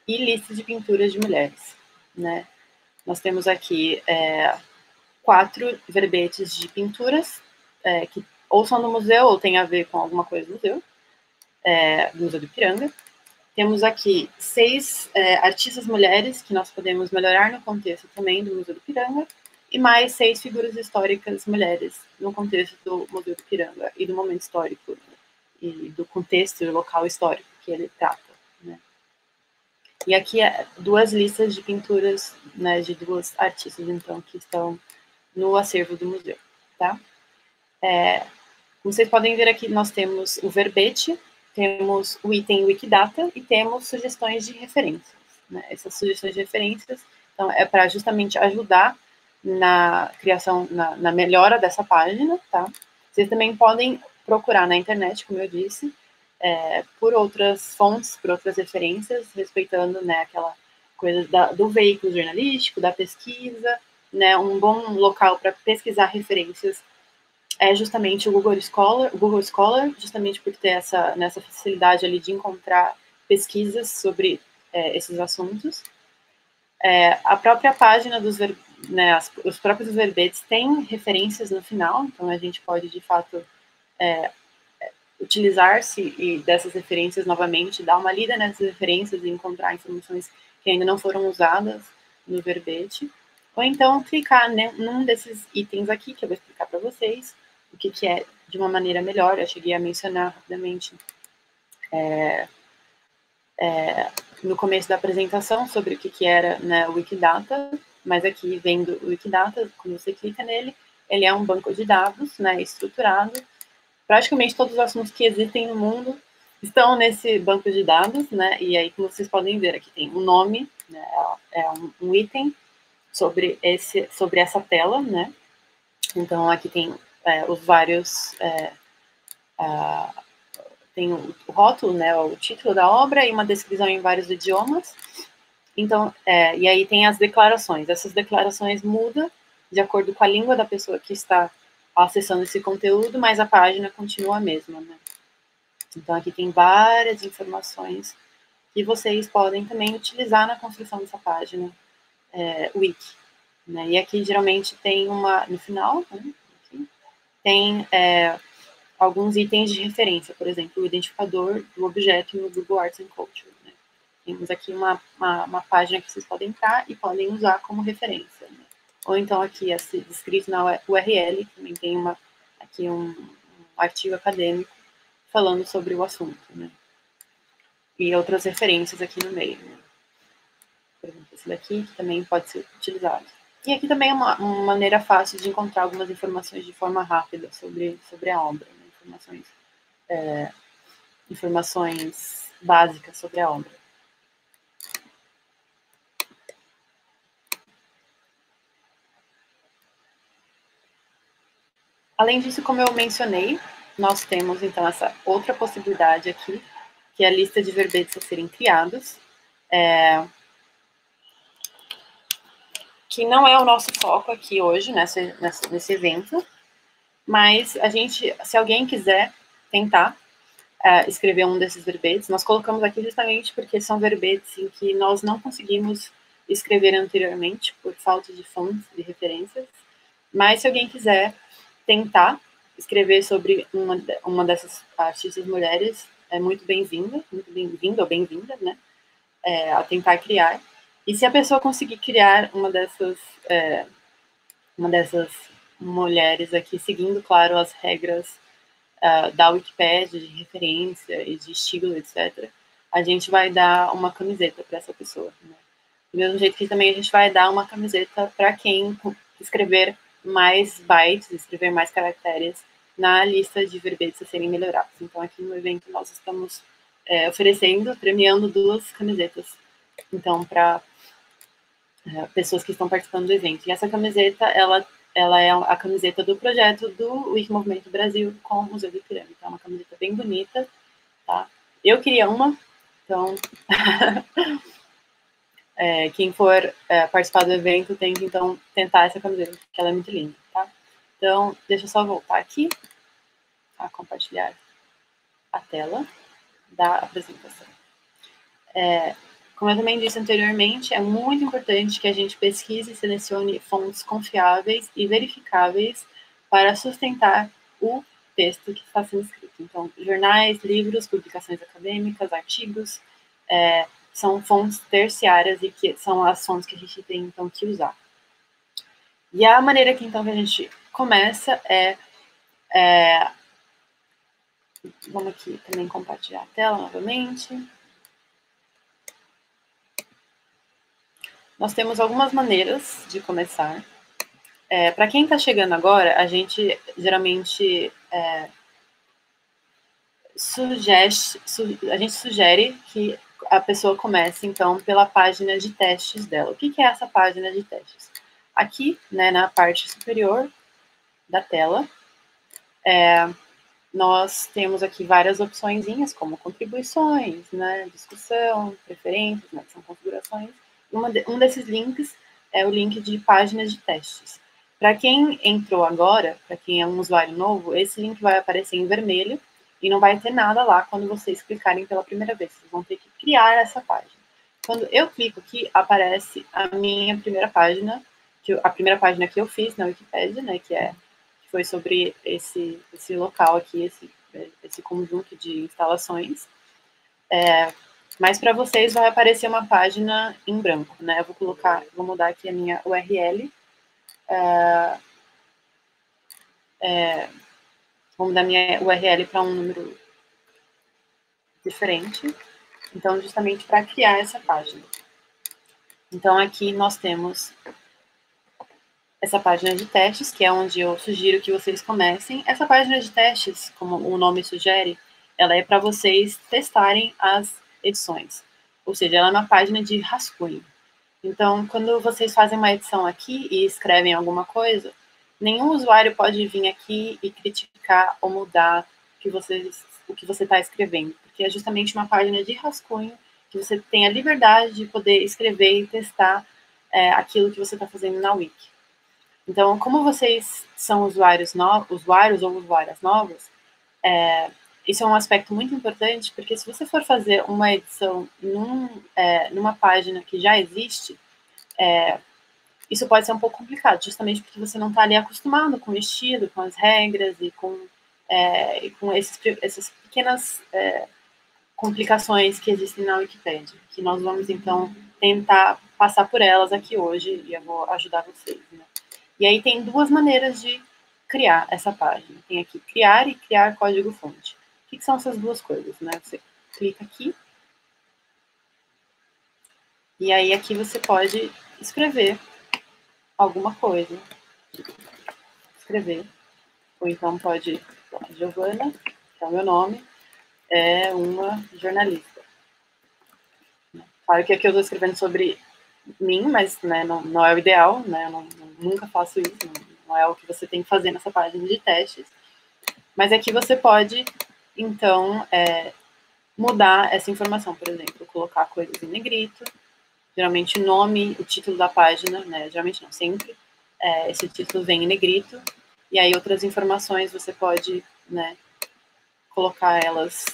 e listas de pinturas de mulheres, né? Nós temos aqui é, quatro verbetes de pinturas é, que ou são do museu ou tem a ver com alguma coisa do museu, é, do Museu do Piranga. Temos aqui seis é, artistas mulheres que nós podemos melhorar no contexto também do Museu do Piranga e mais seis figuras históricas mulheres no contexto do do Piranga e do momento histórico e do contexto e local histórico que ele trata. Né? E aqui é duas listas de pinturas né, de duas artistas, então, que estão no acervo do museu, tá? É, como vocês podem ver aqui, nós temos o verbete, temos o item Wikidata e temos sugestões de referências. Né? Essas sugestões de referências então, é para justamente ajudar na criação, na, na, melhora dessa página, tá? Vocês também podem procurar na internet, como eu disse, é, por outras fontes, por outras referências, respeitando, né, aquela coisa da, do veículo jornalístico, da pesquisa, né, um bom local para pesquisar referências é justamente o Google Scholar, Google Scholar, justamente por ter essa, nessa facilidade ali de encontrar pesquisas sobre é, esses assuntos. É, a própria página dos, né, as, os próprios verbetes têm referências no final, então a gente pode, de fato, é, utilizar-se dessas referências novamente, dar uma lida nessas referências e encontrar informações que ainda não foram usadas no verbete, ou então clicar né, num desses itens aqui, que eu vou explicar para vocês, o que, que é de uma maneira melhor, eu cheguei a mencionar rapidamente é, é, no começo da apresentação sobre o que, que era né, Wikidata, mas aqui vendo o Wikidata, quando você clica nele, ele é um banco de dados, né, estruturado. Praticamente todos os assuntos que existem no mundo estão nesse banco de dados, né, e aí, como vocês podem ver, aqui tem um nome, né, é um, um item sobre, esse, sobre essa tela, né, então aqui tem é, os vários, é, tem o, o rótulo, né, o título da obra e uma descrição em vários idiomas, então, é, e aí tem as declarações. Essas declarações mudam de acordo com a língua da pessoa que está acessando esse conteúdo, mas a página continua a mesma, né? Então, aqui tem várias informações que vocês podem também utilizar na construção dessa página é, wiki. Né? E aqui, geralmente, tem uma, no final, né? aqui, tem é, alguns itens de referência, por exemplo, o identificador do objeto no Google Arts and Culture. Temos aqui uma, uma, uma, página que vocês podem entrar e podem usar como referência. Né? Ou então aqui, descrito na URL, também tem uma, aqui um, um, artigo acadêmico falando sobre o assunto. Né? E outras referências aqui no meio. Né? Por exemplo, esse daqui, que também pode ser utilizado. E aqui também é uma, uma, maneira fácil de encontrar algumas informações de forma rápida sobre, sobre a obra, né? informações, é, informações básicas sobre a obra. Além disso, como eu mencionei, nós temos então essa outra possibilidade aqui, que é a lista de verbetes a serem criados, é, que não é o nosso foco aqui hoje, nesse, nesse, evento, mas a gente, se alguém quiser tentar é, escrever um desses verbetes, nós colocamos aqui justamente porque são verbetes em que nós não conseguimos escrever anteriormente por falta de fontes, de referências, mas se alguém quiser tentar escrever sobre uma, uma dessas artistas mulheres é muito bem-vinda, muito bem-vinda ou bem-vinda, né? É, a tentar criar. E se a pessoa conseguir criar uma dessas, é, uma dessas mulheres aqui, seguindo, claro, as regras uh, da Wikipédia, de referência e de estilo, etc., a gente vai dar uma camiseta para essa pessoa. Né? Do mesmo jeito que também a gente vai dar uma camiseta para quem escrever mais bytes, escrever mais caracteres na lista de verbetes a serem melhorados. Então, aqui no evento, nós estamos é, oferecendo, premiando duas camisetas, então, para é, pessoas que estão participando do evento. E essa camiseta, ela, ela é a camiseta do projeto do Wiki Movimento Brasil com o Museu do Ipiranga. Então, é uma camiseta bem bonita, tá? Eu queria uma, então... é, quem for é, participar do evento tem que, então, tentar essa camiseta, porque ela é muito linda, tá? Então, deixa eu só voltar aqui a compartilhar a tela da apresentação. É, como eu também disse anteriormente, é muito importante que a gente pesquise e selecione fontes confiáveis e verificáveis para sustentar o texto que está sendo escrito. Então, jornais, livros, publicações acadêmicas, artigos, é, são fontes terciárias e que são as fontes que a gente tem, então, que usar. E a maneira que, então, que a gente começa é, é vamos aqui também compartilhar a tela novamente. Nós temos algumas maneiras de começar. É, Para quem está chegando agora, a gente geralmente é, sugere, su, a gente sugere que a pessoa comece, então, pela página de testes dela. O que, que é essa página de testes? Aqui, né, na parte superior da tela, é, nós temos aqui várias opções, como contribuições, né, discussão, preferências, né, que são configurações, de, um desses links é o link de páginas de testes. Para quem entrou agora, para quem é um usuário novo, esse link vai aparecer em vermelho e não vai ter nada lá quando vocês clicarem pela primeira vez. Vocês vão ter que criar essa página. Quando eu clico aqui, aparece a minha primeira página, que a primeira página que eu fiz na Wikipedia, né, que é que foi sobre esse esse local aqui, esse esse conjunto de instalações. É, mas para vocês vai aparecer uma página em branco, né? Eu vou colocar, vou mudar aqui a minha URL. É, é, vou mudar minha URL para um número diferente. Então, justamente para criar essa página. Então, aqui nós temos essa página de testes, que é onde eu sugiro que vocês comecem. Essa página de testes, como o nome sugere, ela é para vocês testarem as edições. Ou seja, ela é uma página de rascunho. Então, quando vocês fazem uma edição aqui e escrevem alguma coisa, nenhum usuário pode vir aqui e criticar ou mudar o que, vocês, o que você está escrevendo, porque é justamente uma página de rascunho que você tem a liberdade de poder escrever e testar é, aquilo que você está fazendo na Wiki. Então, como vocês são usuários novos, usuários ou usuárias novas, é, isso é um aspecto muito importante, porque se você for fazer uma edição num, é, numa página que já existe, é, isso pode ser um pouco complicado, justamente porque você não está ali acostumado com o estilo, com as regras e com, é, e com esses, essas pequenas é, complicações que existem na Wikipedia, que nós vamos, então, tentar passar por elas aqui hoje, e eu vou ajudar vocês. Né? E aí tem duas maneiras de criar essa página. Tem aqui criar e criar código-fonte. O que, que são essas duas coisas, né? Você clica aqui. E aí aqui você pode escrever alguma coisa. Escrever. Ou então pode, Giovana, que é o meu nome, é uma jornalista. Claro que aqui eu estou escrevendo sobre mim, mas né, não, não é o ideal, né? Eu não, nunca faço isso, não, é o que você tem que fazer nessa página de testes. Mas aqui você pode então, é, mudar essa informação, por exemplo, colocar coisas em negrito, geralmente o nome, o título da página, né, geralmente não, sempre, é, esse título vem em negrito, e aí outras informações você pode, né, colocar elas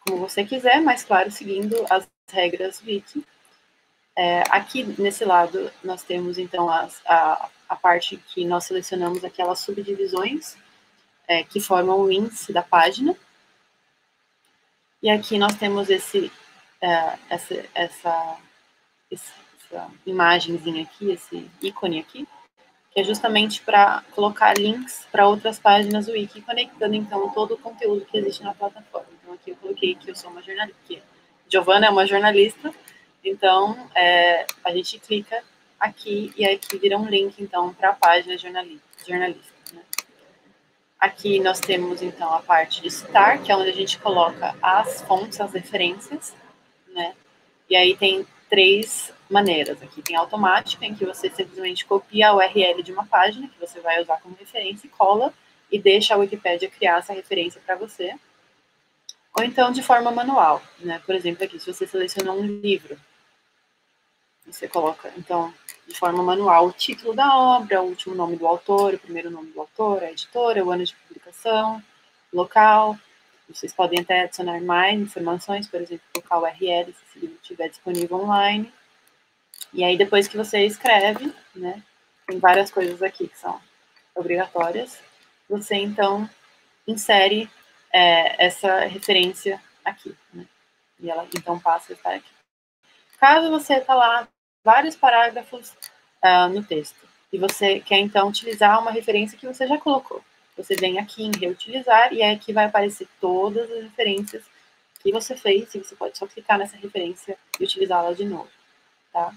como você quiser, mas claro, seguindo as regras wiki. É, aqui nesse lado nós temos então as, a, a parte que nós selecionamos aquelas subdivisões é, que formam o índice da página, e aqui nós temos esse, uh, essa, essa, essa imagenzinha aqui, esse ícone aqui, que é justamente para colocar links para outras páginas do Wiki, conectando então todo o conteúdo que existe na plataforma. Então aqui eu coloquei que eu sou uma jornalista, que Giovana é uma jornalista, então é, a gente clica aqui e aqui vira um link então para a página jornalista. jornalista né? Aqui nós temos então a parte de citar, que é onde a gente coloca as fontes, as referências, né? E aí tem três maneiras. Aqui tem automática, em que você simplesmente copia a URL de uma página que você vai usar como referência e cola e deixa a Wikipédia criar essa referência para você. Ou então de forma manual, né? Por exemplo, aqui, se você selecionou um livro, você coloca, então, de forma manual, o título da obra, o último nome do autor, o primeiro nome do autor, a editora, o ano de publicação, local, vocês podem até adicionar mais informações, por exemplo, colocar o URL, se esse livro estiver disponível online. E aí, depois que você escreve, né, tem várias coisas aqui que são obrigatórias, você então insere é, essa referência aqui, né, e ela então passa a estar aqui. Caso você está lá, vários parágrafos uh, no texto, e você quer então utilizar uma referência que você já colocou, você vem aqui em reutilizar e aqui vai aparecer todas as referências que você fez e você pode só clicar nessa referência e utilizá-la de novo, tá?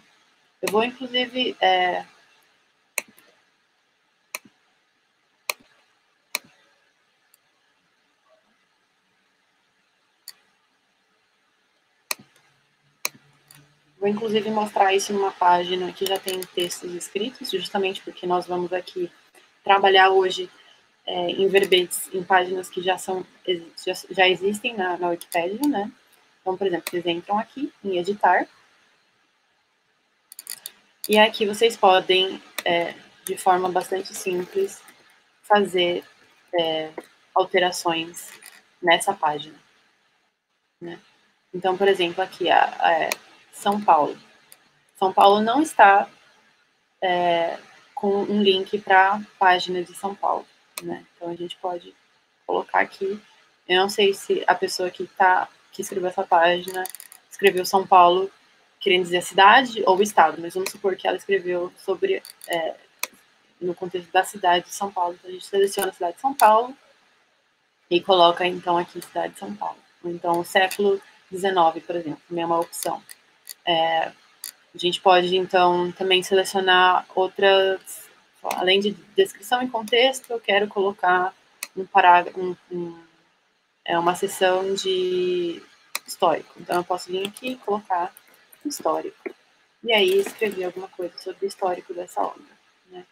Eu vou, inclusive, é... Vou, inclusive, mostrar isso numa página que já tem textos escritos, justamente porque nós vamos aqui trabalhar hoje é, em verbetes em páginas que já são já, já existem na, na Wikipedia, né? Então, por exemplo, vocês entram aqui em editar e aqui vocês podem, é, de forma bastante simples, fazer é, alterações nessa página. Né? Então, por exemplo, aqui, a, a São Paulo. São Paulo não está é, com um link para a página de São Paulo né? Então a gente pode colocar aqui. Eu não sei se a pessoa que tá que escreveu essa página escreveu São Paulo querendo dizer a cidade ou o estado, mas vamos supor que ela escreveu sobre é, no contexto da cidade de São Paulo. Então a gente seleciona a cidade de São Paulo e coloca então aqui cidade de São Paulo. Então século XIX, por exemplo, também é uma opção. É, a gente pode então também selecionar outras além de descrição e contexto, eu quero colocar um parágrafo, um, um, é uma seção de histórico. Então, eu posso vir aqui e colocar histórico. E aí, escrever alguma coisa sobre o histórico dessa obra. Né?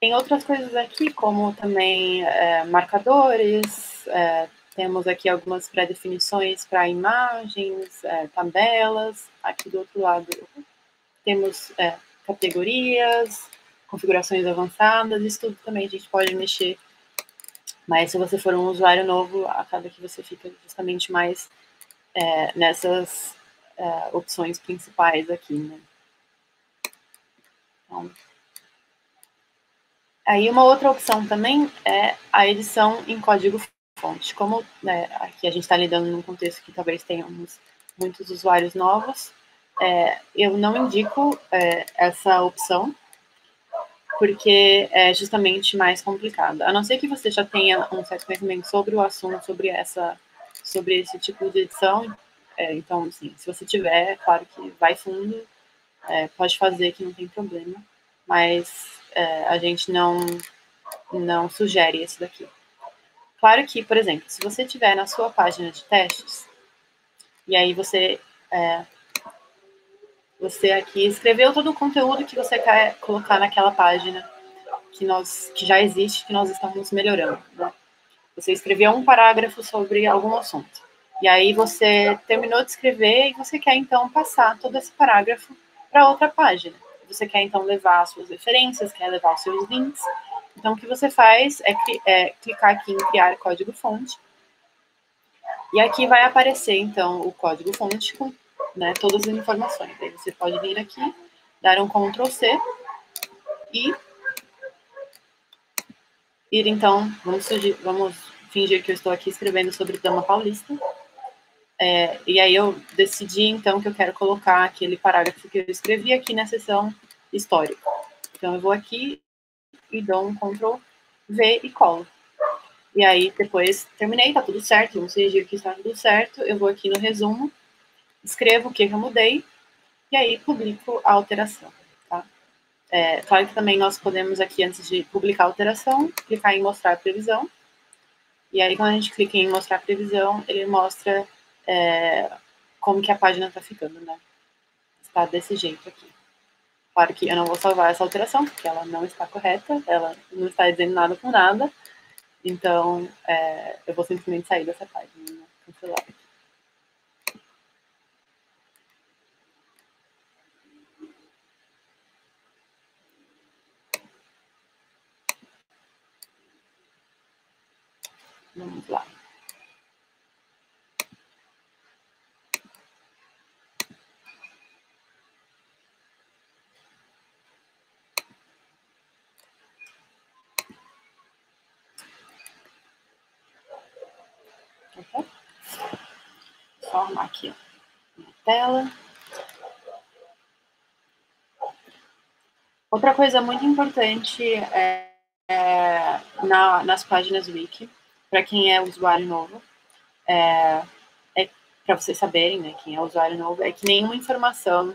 Tem outras coisas aqui, como também é, marcadores, é, temos aqui algumas pré-definições para imagens, é, tabelas. Aqui do outro lado temos é, categorias, configurações avançadas, isso tudo também a gente pode mexer. Mas se você for um usuário novo, acaba que você fica justamente mais é, nessas é, opções principais aqui, né? Então, aí uma outra opção também é a edição em código fonte. Como né, aqui a gente está lidando num contexto que talvez tenhamos muitos usuários novos, é, eu não indico é, essa opção, porque é justamente mais complicado. A não ser que você já tenha um certo conhecimento sobre o assunto, sobre essa, sobre esse tipo de edição. É, então, assim, se você tiver, claro que vai fundo, é, pode fazer que não tem problema, mas é, a gente não não sugere esse daqui. Claro que, por exemplo, se você tiver na sua página de testes e aí você é, você aqui escreveu todo o conteúdo que você quer colocar naquela página que nós que já existe, que nós estamos melhorando. Né? Você escreveu um parágrafo sobre algum assunto. E aí você terminou de escrever e você quer então passar todo esse parágrafo para outra página. Você quer então levar as suas referências, quer levar os seus links. Então o que você faz é, é clicar aqui em criar código-fonte. E aqui vai aparecer então o código-fonte com né, todas as informações. Aí você pode vir aqui, dar um Ctrl C e ir então, vamos, vamos fingir que eu estou aqui escrevendo sobre Dama Paulista. É, e aí eu decidi, então, que eu quero colocar aquele parágrafo que eu escrevi aqui na seção histórica. Então, eu vou aqui e dou um Ctrl V e colo. E aí, depois, terminei, tá tudo certo, vamos fingir que está tudo certo. Eu vou aqui no resumo, escrevo o que eu mudei, e aí publico a alteração, tá? É, claro que também nós podemos aqui, antes de publicar a alteração, clicar em mostrar a previsão. E aí, quando a gente clica em mostrar a previsão, ele mostra é, como que a página está ficando, né? Está desse jeito aqui. Claro que eu não vou salvar essa alteração, porque ela não está correta, ela não está dizendo nada com nada. Então, é, eu vou simplesmente sair dessa página, né? cancelar aqui. Vamos lá. Só arrumar aqui na tela. Outra coisa muito importante é, é na, nas páginas wiki, para quem é usuário novo, é, é para vocês saberem, né, quem é usuário novo, é que nenhuma informação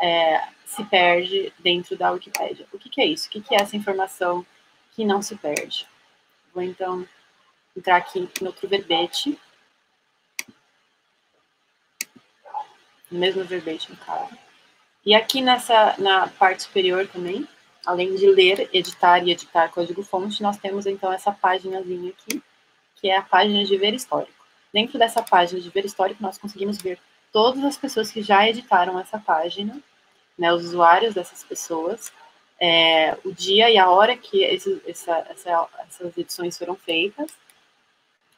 é, se perde dentro da Wikipédia. O que, que é isso? O que, que é essa informação que não se perde? Vou então entrar aqui no outro verbete. No mesmo verbete, no caso. E aqui nessa, na parte superior também, além de ler, editar e editar código-fonte, nós temos então essa páginazinha aqui, que é a página de ver histórico. Dentro dessa página de ver histórico, nós conseguimos ver todas as pessoas que já editaram essa página, né, os usuários dessas pessoas, é, o dia e a hora que esse, essa, essa, essas edições foram feitas,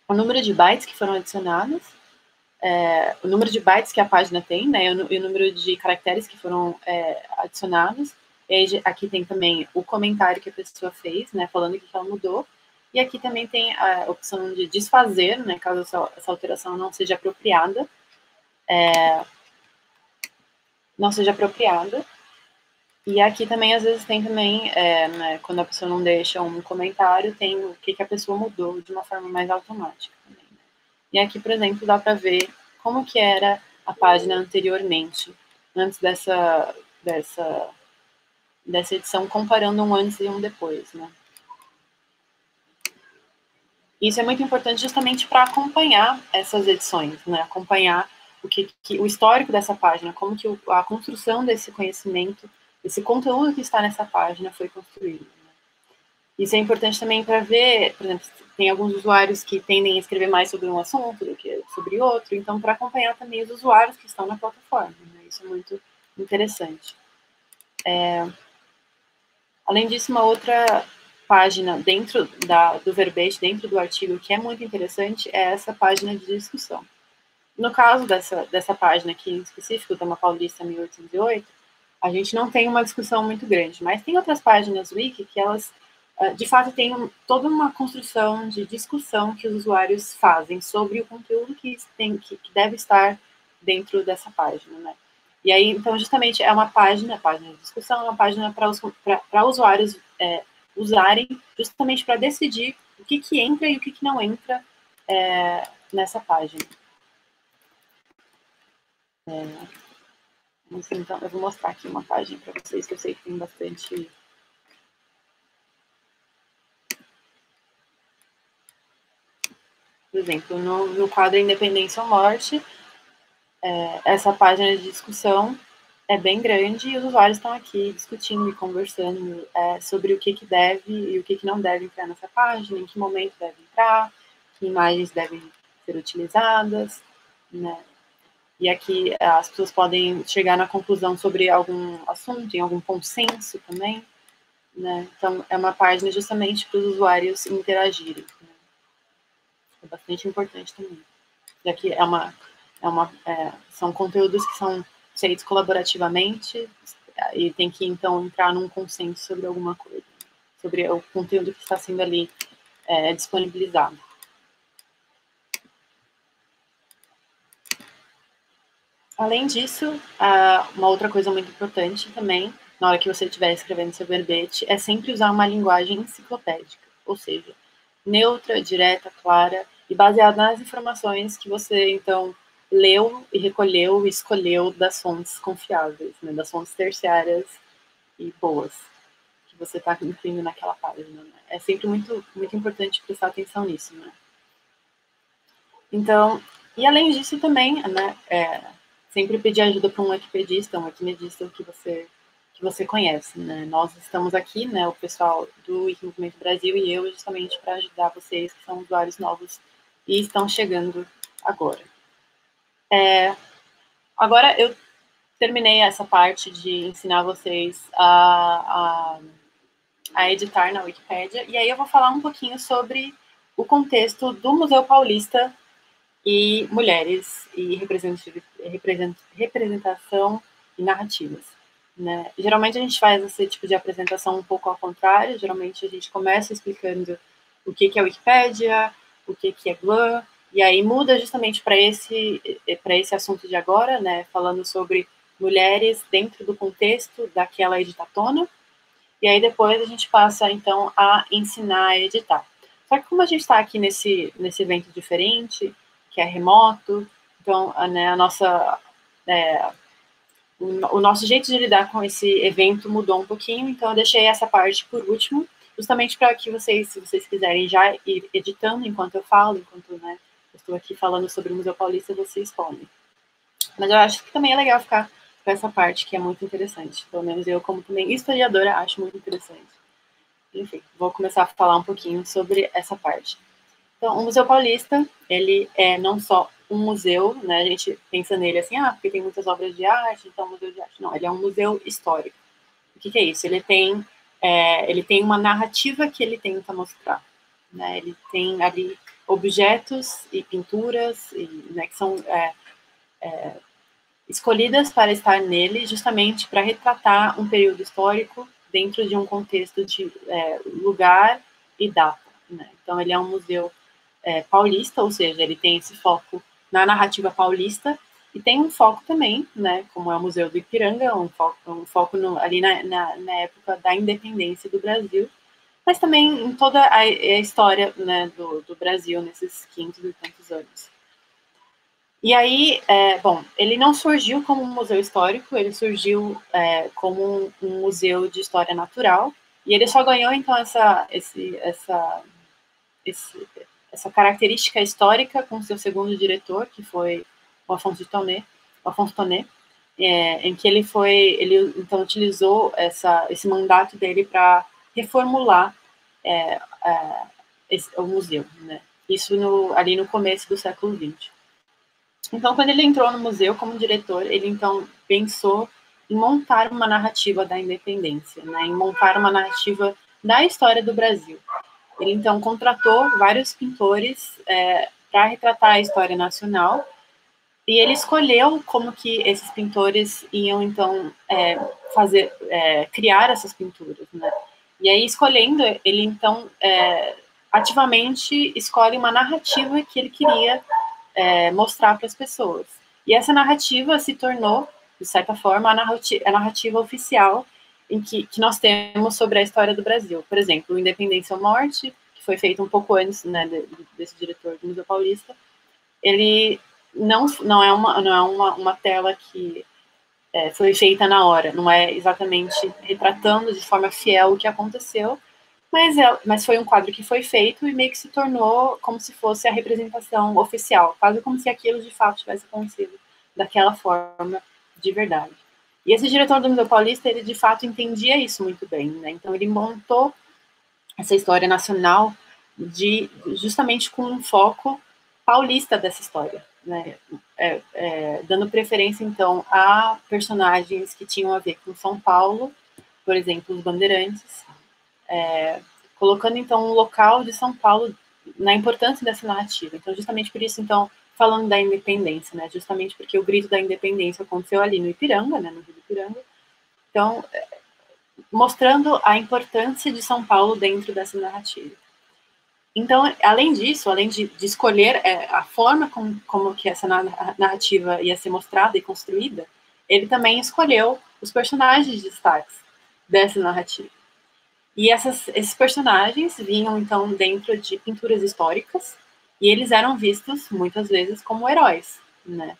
o número de bytes que foram adicionados, é, o número de bytes que a página tem, né, e o, número de caracteres que foram é, adicionados. E aqui tem também o comentário que a pessoa fez, né, falando que ela mudou. E aqui também tem a opção de desfazer, né, caso essa, alteração não seja apropriada. É, não seja apropriada. E aqui também, às vezes, tem também, é, né, quando a pessoa não deixa um comentário, tem o que, que a pessoa mudou de uma forma mais automática. Também, né? E aqui, por exemplo, dá para ver como que era a página anteriormente, antes dessa, dessa, dessa edição, comparando um antes e um depois, né? Isso é muito importante justamente para acompanhar essas edições, né? Acompanhar o que, que, o histórico dessa página, como que o, a construção desse conhecimento esse conteúdo que está nessa página foi construído. Né? Isso é importante também para ver, por exemplo, tem alguns usuários que tendem a escrever mais sobre um assunto do que sobre outro, então para acompanhar também os usuários que estão na plataforma. Né? Isso é muito interessante. É... Além disso, uma outra página dentro da, do verbete, dentro do artigo, que é muito interessante, é essa página de discussão. No caso dessa, dessa página aqui em específico, da Uma Paulista 1808, a gente não tem uma discussão muito grande, mas tem outras páginas wiki que elas, ah, de fato, têm toda uma construção de discussão que os usuários fazem sobre o conteúdo que, tem, que, que deve estar dentro dessa página, né? E aí, então, justamente, é uma página, página de discussão, é uma página para usuários é, usarem, justamente para decidir o que, que entra e o que, que não entra é, nessa página. É, então, eu vou mostrar aqui uma página para vocês que eu sei que tem bastante. Por exemplo, no, no quadro Independência ou Morte, é, essa página de discussão é bem grande e os usuários estão aqui discutindo e conversando é, sobre o que, que deve e o que, que não deve entrar nessa página, em que momento deve entrar, que imagens devem ser utilizadas, né? E aqui eh, as pessoas podem chegar na conclusão sobre algum assunto, em algum consenso também. Né? Então, é uma página justamente para os usuários interagirem. Né? É bastante importante também. E aqui é uma, é uma, é, são conteúdos que são feitos colaborativamente e tem que, então, entrar num consenso sobre alguma coisa, sobre o conteúdo que está sendo ali é, disponibilizado. Além disso, uma outra coisa muito importante também, na hora que você estiver escrevendo seu verbete, é sempre usar uma linguagem enciclopédica, ou seja, neutra, direta, clara e baseada nas informações que você, então, leu e recolheu e escolheu das fontes confiáveis, né, das fontes terciárias e boas que você está incluindo naquela página. Né? É sempre muito, muito importante prestar atenção nisso, né? Então, e além disso também, né, é, sempre pedir ajuda para um wikipedista, um wikimedista que você que você conhece, né? Nós estamos aqui, né, o pessoal do Wikimovimento Brasil e eu, justamente para ajudar vocês que são usuários novos e estão chegando agora. É, agora eu terminei essa parte de ensinar vocês a, a, a editar na Wikipédia, e aí eu vou falar um pouquinho sobre o contexto do Museu Paulista e mulheres e representação e narrativas. Né? Geralmente a gente faz esse tipo de apresentação um pouco ao contrário, geralmente a gente começa explicando o que, que é Wikipédia, o que, que é GLAM, e aí muda justamente para esse, para esse assunto de agora, né, falando sobre mulheres dentro do contexto daquela editatona, e aí depois a gente passa, então, a ensinar a editar. Só que como a gente está aqui nesse, nesse evento diferente, que é remoto, então, né, a nossa... É, o nosso jeito de lidar com esse evento mudou um pouquinho, então eu deixei essa parte por último, justamente para que vocês, se vocês quiserem já ir editando enquanto eu falo, enquanto né, estou aqui falando sobre o Museu Paulista, vocês podem. Mas eu acho que também é legal ficar com essa parte que é muito interessante. Pelo menos eu, como também historiadora, acho muito interessante. Enfim, vou começar a falar um pouquinho sobre essa parte. Então, o Museu Paulista, ele é não só um museu, né? A gente pensa nele assim, ah, porque tem muitas obras de arte, então museu de arte. Não, ele é um museu histórico. O que, que é isso? Ele tem é, ele tem uma narrativa que ele tenta mostrar. Né? Ele tem ali objetos e pinturas e, né, que são é, é, escolhidas para estar nele justamente para retratar um período histórico dentro de um contexto de é, lugar e data. Né? Então, ele é um museu é, paulista, ou seja, ele tem esse foco na narrativa paulista e tem um foco também, né, como é o Museu do Ipiranga, um foco, um foco no, ali na, na, na, época da independência do Brasil, mas também em toda a, história né, do, do, Brasil nesses 500 e tantos anos. E aí, é, bom, ele não surgiu como um museu histórico, ele surgiu é, como um, museu de história natural, e ele só ganhou, então, essa, esse, essa, esse, essa característica histórica com seu segundo diretor, que foi o Afonso Toné, o Afonso Toné, é, em que ele foi, ele então utilizou essa, esse mandato dele para reformular é, é, esse, o museu, né? Isso no, ali no começo do século XX. Então, quando ele entrou no museu como diretor, ele então pensou em montar uma narrativa da independência, né? Em montar uma narrativa da história do Brasil. Ele então contratou vários pintores é, para retratar a história nacional e ele escolheu como que esses pintores iam, então, é, fazer, é, criar essas pinturas, né? E aí, escolhendo, ele, então, é, ativamente escolhe uma narrativa que ele queria é, mostrar para as pessoas. E essa narrativa se tornou, de certa forma, a narrativa, a narrativa oficial em que, que nós temos sobre a história do Brasil. Por exemplo, Independência ou Morte, que foi feito um pouco antes né, desse diretor do Museu Paulista, ele não, não é, uma, não é uma, uma tela que é, foi feita na hora, não é exatamente retratando de forma fiel o que aconteceu, mas, é, mas foi um quadro que foi feito e meio que se tornou como se fosse a representação oficial, quase como se aquilo de fato tivesse acontecido daquela forma de verdade. E esse diretor do Museu Paulista, ele de fato entendia isso muito bem, né? Então ele montou essa história nacional de justamente com um foco paulista dessa história né, é, é, dando preferência, então, a personagens que tinham a ver com São Paulo, por exemplo, os bandeirantes, é, colocando, então, o local de São Paulo na importância dessa narrativa. Então, justamente por isso, então, falando da independência, né, justamente porque o grito da independência aconteceu ali no Ipiranga, né, no Rio do Ipiranga, então, mostrando a importância de São Paulo dentro dessa narrativa. Então, além disso, além de, de escolher é, a forma como, como que essa narrativa ia ser mostrada e construída, ele também escolheu os personagens de destaques dessa narrativa. E essas, esses personagens vinham, então, dentro de pinturas históricas, e eles eram vistos, muitas vezes, como heróis, né?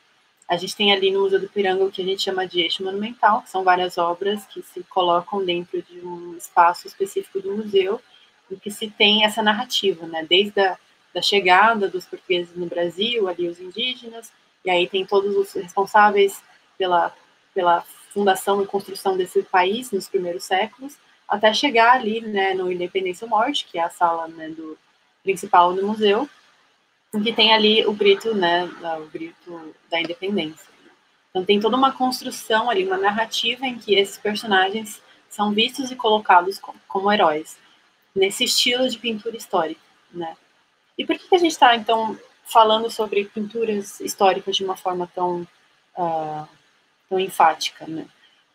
A gente tem ali no Museu do Piranga o que a gente chama de eixo monumental, que são várias obras que se colocam dentro de um espaço específico do museu, e que se tem essa narrativa, né? Desde a da chegada dos portugueses no Brasil, ali os indígenas, e aí tem todos os responsáveis pela, pela fundação e construção desse país nos primeiros séculos, até chegar ali, né, no Independência ou Morte, que é a sala né, do, principal do museu, que tem ali o grito, né, o grito da independência. Então tem toda uma construção ali, uma narrativa em que esses personagens são vistos e colocados como heróis, nesse estilo de pintura histórica, né. E por que a gente está, então, falando sobre pinturas históricas de uma forma tão, uh, tão enfática, né?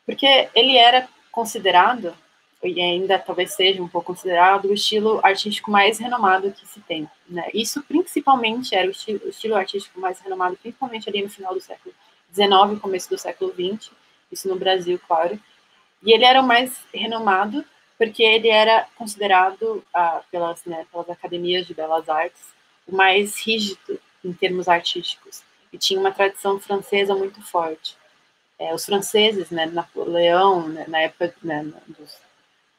Porque ele era considerado, e ainda talvez seja um pouco considerado, o estilo artístico mais renomado que se tem, né? Isso principalmente era o estilo, o estilo artístico mais renomado, principalmente ali no final do século XIX, começo do século XX, isso no Brasil, claro. E ele era o mais renomado porque ele era considerado ah, pelas, né, pelas academias de belas artes o mais rígido em termos artísticos e tinha uma tradição francesa muito forte. É, os franceses, né, Napoleão, né, na época né, dos,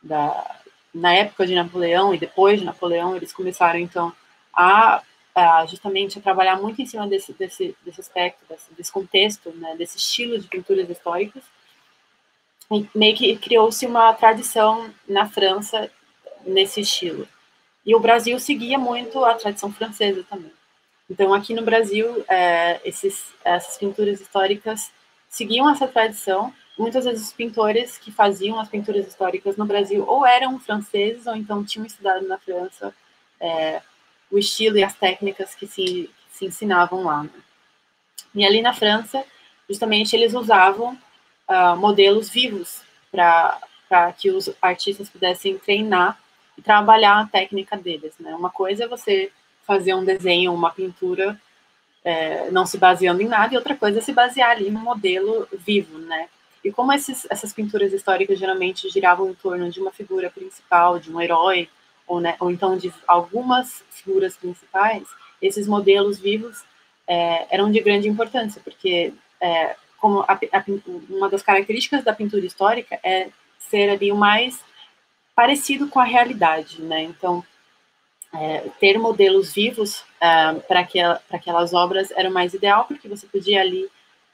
da, na época de Napoleão e depois de Napoleão, eles começaram então a, a justamente a trabalhar muito em cima desse desse, desse aspecto, desse, desse contexto, né, desse estilo de pinturas históricas meio que criou-se uma tradição na França nesse estilo. E o Brasil seguia muito a tradição francesa também. Então, aqui no Brasil, é, esses, essas pinturas históricas seguiam essa tradição. Muitas vezes os pintores que faziam as pinturas históricas no Brasil ou eram franceses ou então tinham estudado na França é, o estilo e as técnicas que se, que se ensinavam lá. Né? E ali na França, justamente, eles usavam uh, modelos vivos para que os artistas pudessem treinar e trabalhar a técnica deles. Né? Uma coisa é você fazer um desenho, uma pintura, é, não se baseando em nada, e outra coisa é se basear ali no modelo vivo, né? E como esses, essas pinturas históricas geralmente giravam em torno de uma figura principal, de um herói, ou, né, ou então de algumas figuras principais, esses modelos vivos é, eram de grande importância, porque é, como a, a, uma das características da pintura histórica é ser ali o mais parecido com a realidade, né? Então, é, ter modelos vivos é, para aquela, aquelas obras era o mais ideal, porque você podia ali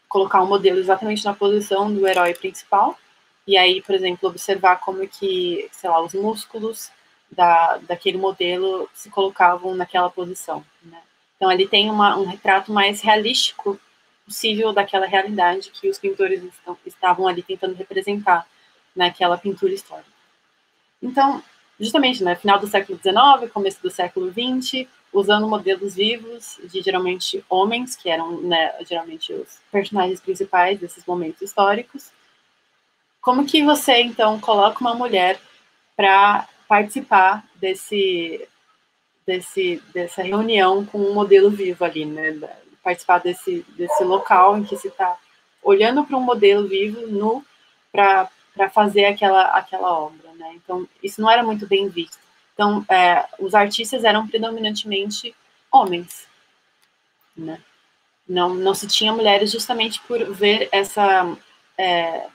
colocar um modelo exatamente na posição do herói principal, e aí, por exemplo, observar como que, sei lá, os músculos da, daquele modelo se colocavam naquela posição, né? Então, ali tem uma, um retrato mais realístico possível daquela realidade que os pintores estão, estavam ali tentando representar naquela pintura histórica. Então, justamente, né, final do século XIX, começo do século XX, usando modelos vivos de geralmente homens, que eram né, geralmente os personagens principais desses momentos históricos. Como que você então coloca uma mulher para participar desse, desse dessa reunião com um modelo vivo ali, né, participar desse, desse local em que se está olhando para um modelo vivo nu para fazer aquela, aquela obra, né? Então, isso não era muito bem visto. Então, é, os artistas eram predominantemente homens, né? Não, não se tinha mulheres justamente por ver essa, é,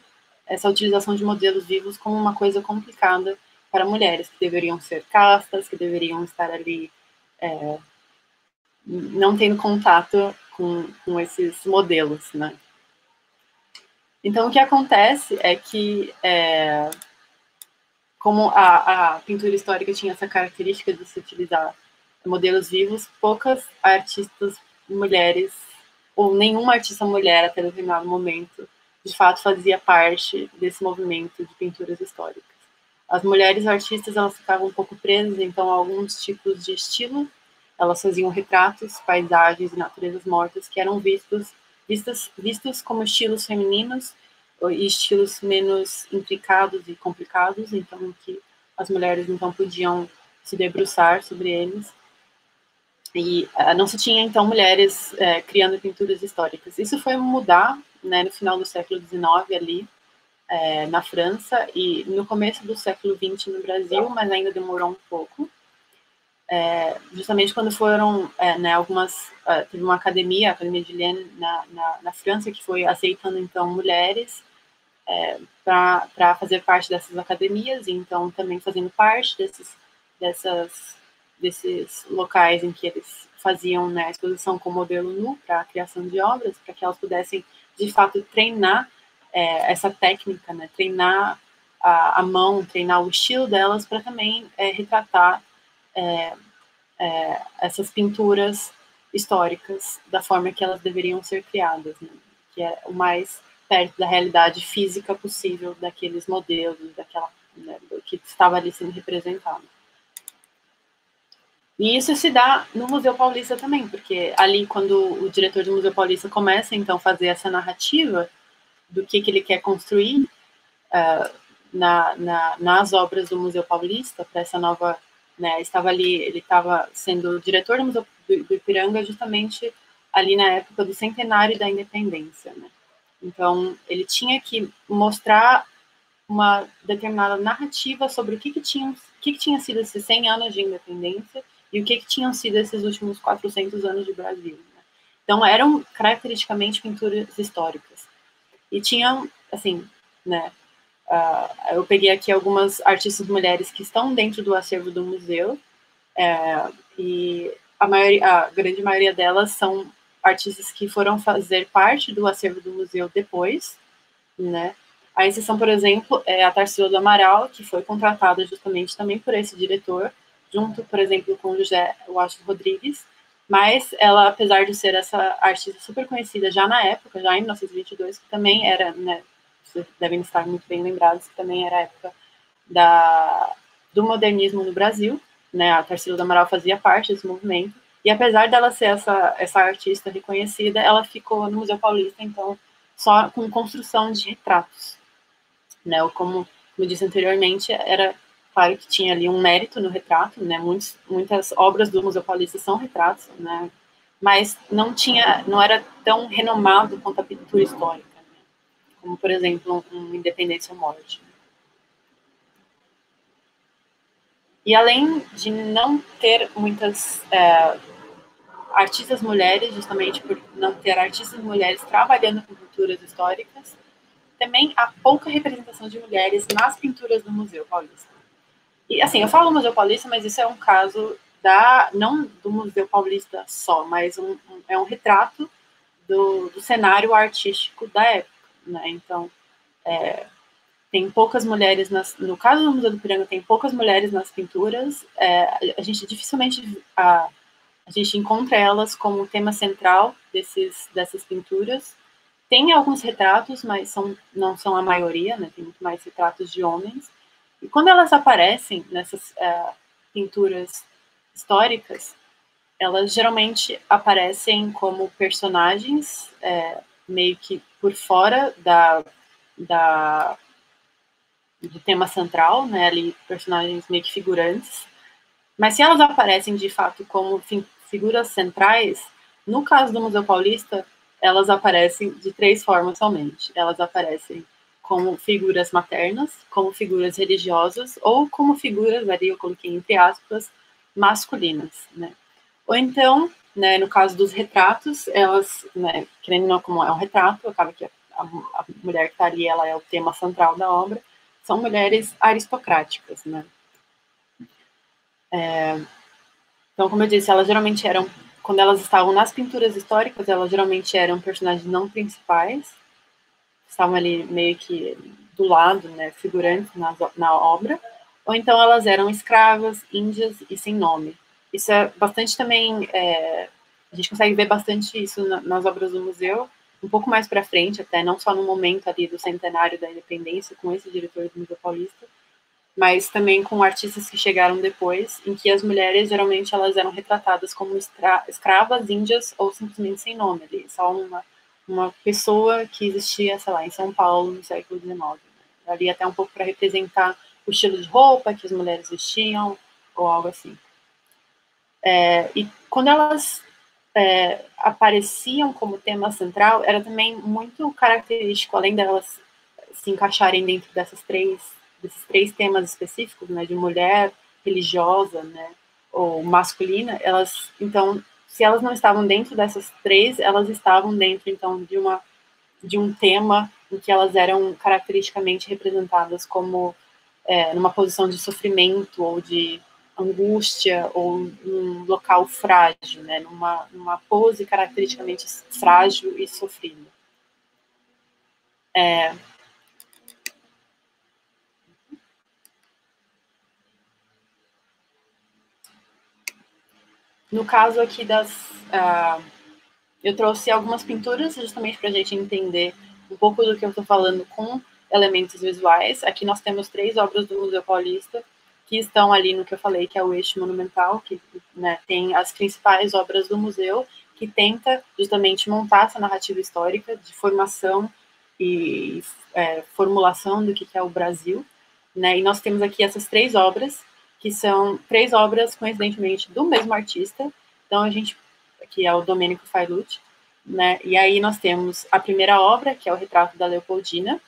essa utilização de modelos vivos como uma coisa complicada para mulheres, que deveriam ser castas, que deveriam estar ali é, não tendo contato com, com esses modelos, né? Então, o que acontece é que, é, como a, a, pintura histórica tinha essa característica de se utilizar modelos vivos, poucas artistas mulheres, ou nenhuma artista mulher até determinado momento, de fato fazia parte desse movimento de pinturas históricas. As mulheres artistas, elas ficavam um pouco presas, então, a alguns tipos de estilo elas faziam retratos, paisagens e naturezas mortas que eram vistos, vistos, vistos como estilos femininos e estilos menos intricados e complicados, então que as mulheres então podiam se debruçar sobre eles E uh, não se tinha, então, mulheres uh, criando pinturas históricas. Isso foi mudar né, no final do século XIX ali, uh, na França, e no começo do século XX no Brasil, mas ainda demorou um pouco. Justamente quando foram né, algumas... teve uma academia, a Academia de Lienne, na, na, na França, que foi aceitando, então, mulheres para fazer parte dessas academias, e então também fazendo parte desses, dessas desses locais em que eles faziam né, a exposição com modelo nu para a criação de obras, para que elas pudessem, de fato, treinar é, essa técnica, né, treinar a, a, mão, treinar o estilo delas para também é, retratar é, é, essas pinturas históricas da forma que elas deveriam ser criadas, né, que é o mais perto da realidade física possível daqueles modelos, daquela né, que estava ali sendo representado. E isso se dá no Museu Paulista também, porque ali, quando o diretor do Museu Paulista começa, então, a fazer essa narrativa do que, que ele quer construir uh, na, na, nas obras do Museu Paulista, para essa nova. Né, estava ali, ele estava sendo diretor do Museu do, Ipiranga justamente ali na época do centenário da independência. Né? Então, ele tinha que mostrar uma determinada narrativa sobre o que, que, tinha, o que, que tinha sido esses 100 anos de independência e o que, que tinham sido esses últimos 400 anos de Brasil. Né? Então, eram caracteristicamente pinturas históricas. E tinham, assim, né, uh, eu peguei aqui algumas artistas mulheres que estão dentro do acervo do museu, é, e a, maioria, a grande maioria delas são artistas que foram fazer parte do acervo do museu depois, né, a exceção, por exemplo, é a Tarsila do Amaral, que foi contratada justamente também por esse diretor, junto, por exemplo, com José Washington Rodrigues, mas ela, apesar de ser essa artista super conhecida já na época, já em 1922, que também era, né, vocês devem estar muito bem lembrados, que também era a época da, do modernismo no Brasil, né, a Tarsila do Amaral fazia parte desse movimento, e apesar dela ser essa, essa artista reconhecida, ela ficou no Museu Paulista, então, só com construção de retratos, né, como, como disse anteriormente, era claro que tinha ali um mérito no retrato, né? Muitos, muitas obras do Museu Paulista são retratos, né? Mas não tinha, não era tão renomado quanto a pintura histórica? Como por exemplo um Independência ou Morte. E além de não ter muitas é, artistas mulheres, justamente por não ter artistas mulheres trabalhando com pinturas históricas, também há pouca representação de mulheres nas pinturas do Museu Paulista. E assim, eu falo Museu Paulista, mas isso é um caso da não do Museu Paulista só, mas um, um, é um retrato do, do, cenário artístico da época, né? Então, é, tem poucas mulheres nas, no caso do Museu do Piranga tem poucas mulheres nas pinturas. É, a, gente dificilmente a, a gente encontra elas como tema central desses dessas pinturas. Tem alguns retratos, mas são, não são a maioria, né? Tem muito mais retratos de homens. E quando elas aparecem nessas uh, pinturas históricas, elas geralmente aparecem como personagens é, meio que por fora da, da, do tema central, né, ali personagens meio que figurantes. Mas se elas aparecem de fato como figuras centrais, no caso do Museu Paulista, elas aparecem de três formas somente. Elas aparecem como figuras maternas, como figuras religiosas ou como figuras, ali eu coloquei entre aspas, masculinas, né? Ou então, né, no caso dos retratos, elas, né, querendo não como é um retrato, acaba que a, a mulher que está ali, ela é o tema central da obra, são mulheres aristocráticas, né? É, então, como eu disse, elas geralmente eram, quando elas estavam nas pinturas históricas, elas geralmente eram personagens não principais, estavam ali meio que do lado, né, figurantes na, na obra, ou então elas eram escravas, índias e sem nome. Isso é bastante também, é, a gente consegue ver bastante isso na, nas obras do museu, um pouco mais para frente, até não só no momento ali do centenário da independência, com esse diretor do Museu Paulista, mas também com artistas que chegaram depois, em que as mulheres geralmente elas eram retratadas como escravas, índias ou simplesmente sem nome ali, só uma uma pessoa que existia, sei lá, em São Paulo no século XIX. Né? Ali até um pouco para representar o estilo de roupa que as mulheres vestiam, ou algo assim. É, e quando elas é, apareciam como tema central, era também muito característico, além delas se encaixarem dentro dessas três, desses três temas específicos, né, de mulher, religiosa, né, ou masculina, elas, então, se elas não estavam dentro dessas três, elas estavam dentro, então, de uma de um tema em que elas eram caracteristicamente representadas como é, numa posição de sofrimento ou de angústia ou num local frágil, né, numa, numa pose caracteristicamente frágil e sofrida. É, No caso aqui das. Uh, eu trouxe algumas pinturas justamente para a gente entender um pouco do que eu estou falando com elementos visuais. Aqui nós temos três obras do Museu Paulista que estão ali no que eu falei, que é o eixo monumental, que né, tem as principais obras do museu, que tenta justamente montar essa narrativa histórica de formação e é, formulação do que é o Brasil. Né? E nós temos aqui essas três obras, que são três obras, coincidentemente, do mesmo artista. Então, a gente, que é o Domênico Failucci, né? E aí nós temos a primeira obra, que é o retrato da Leopoldina,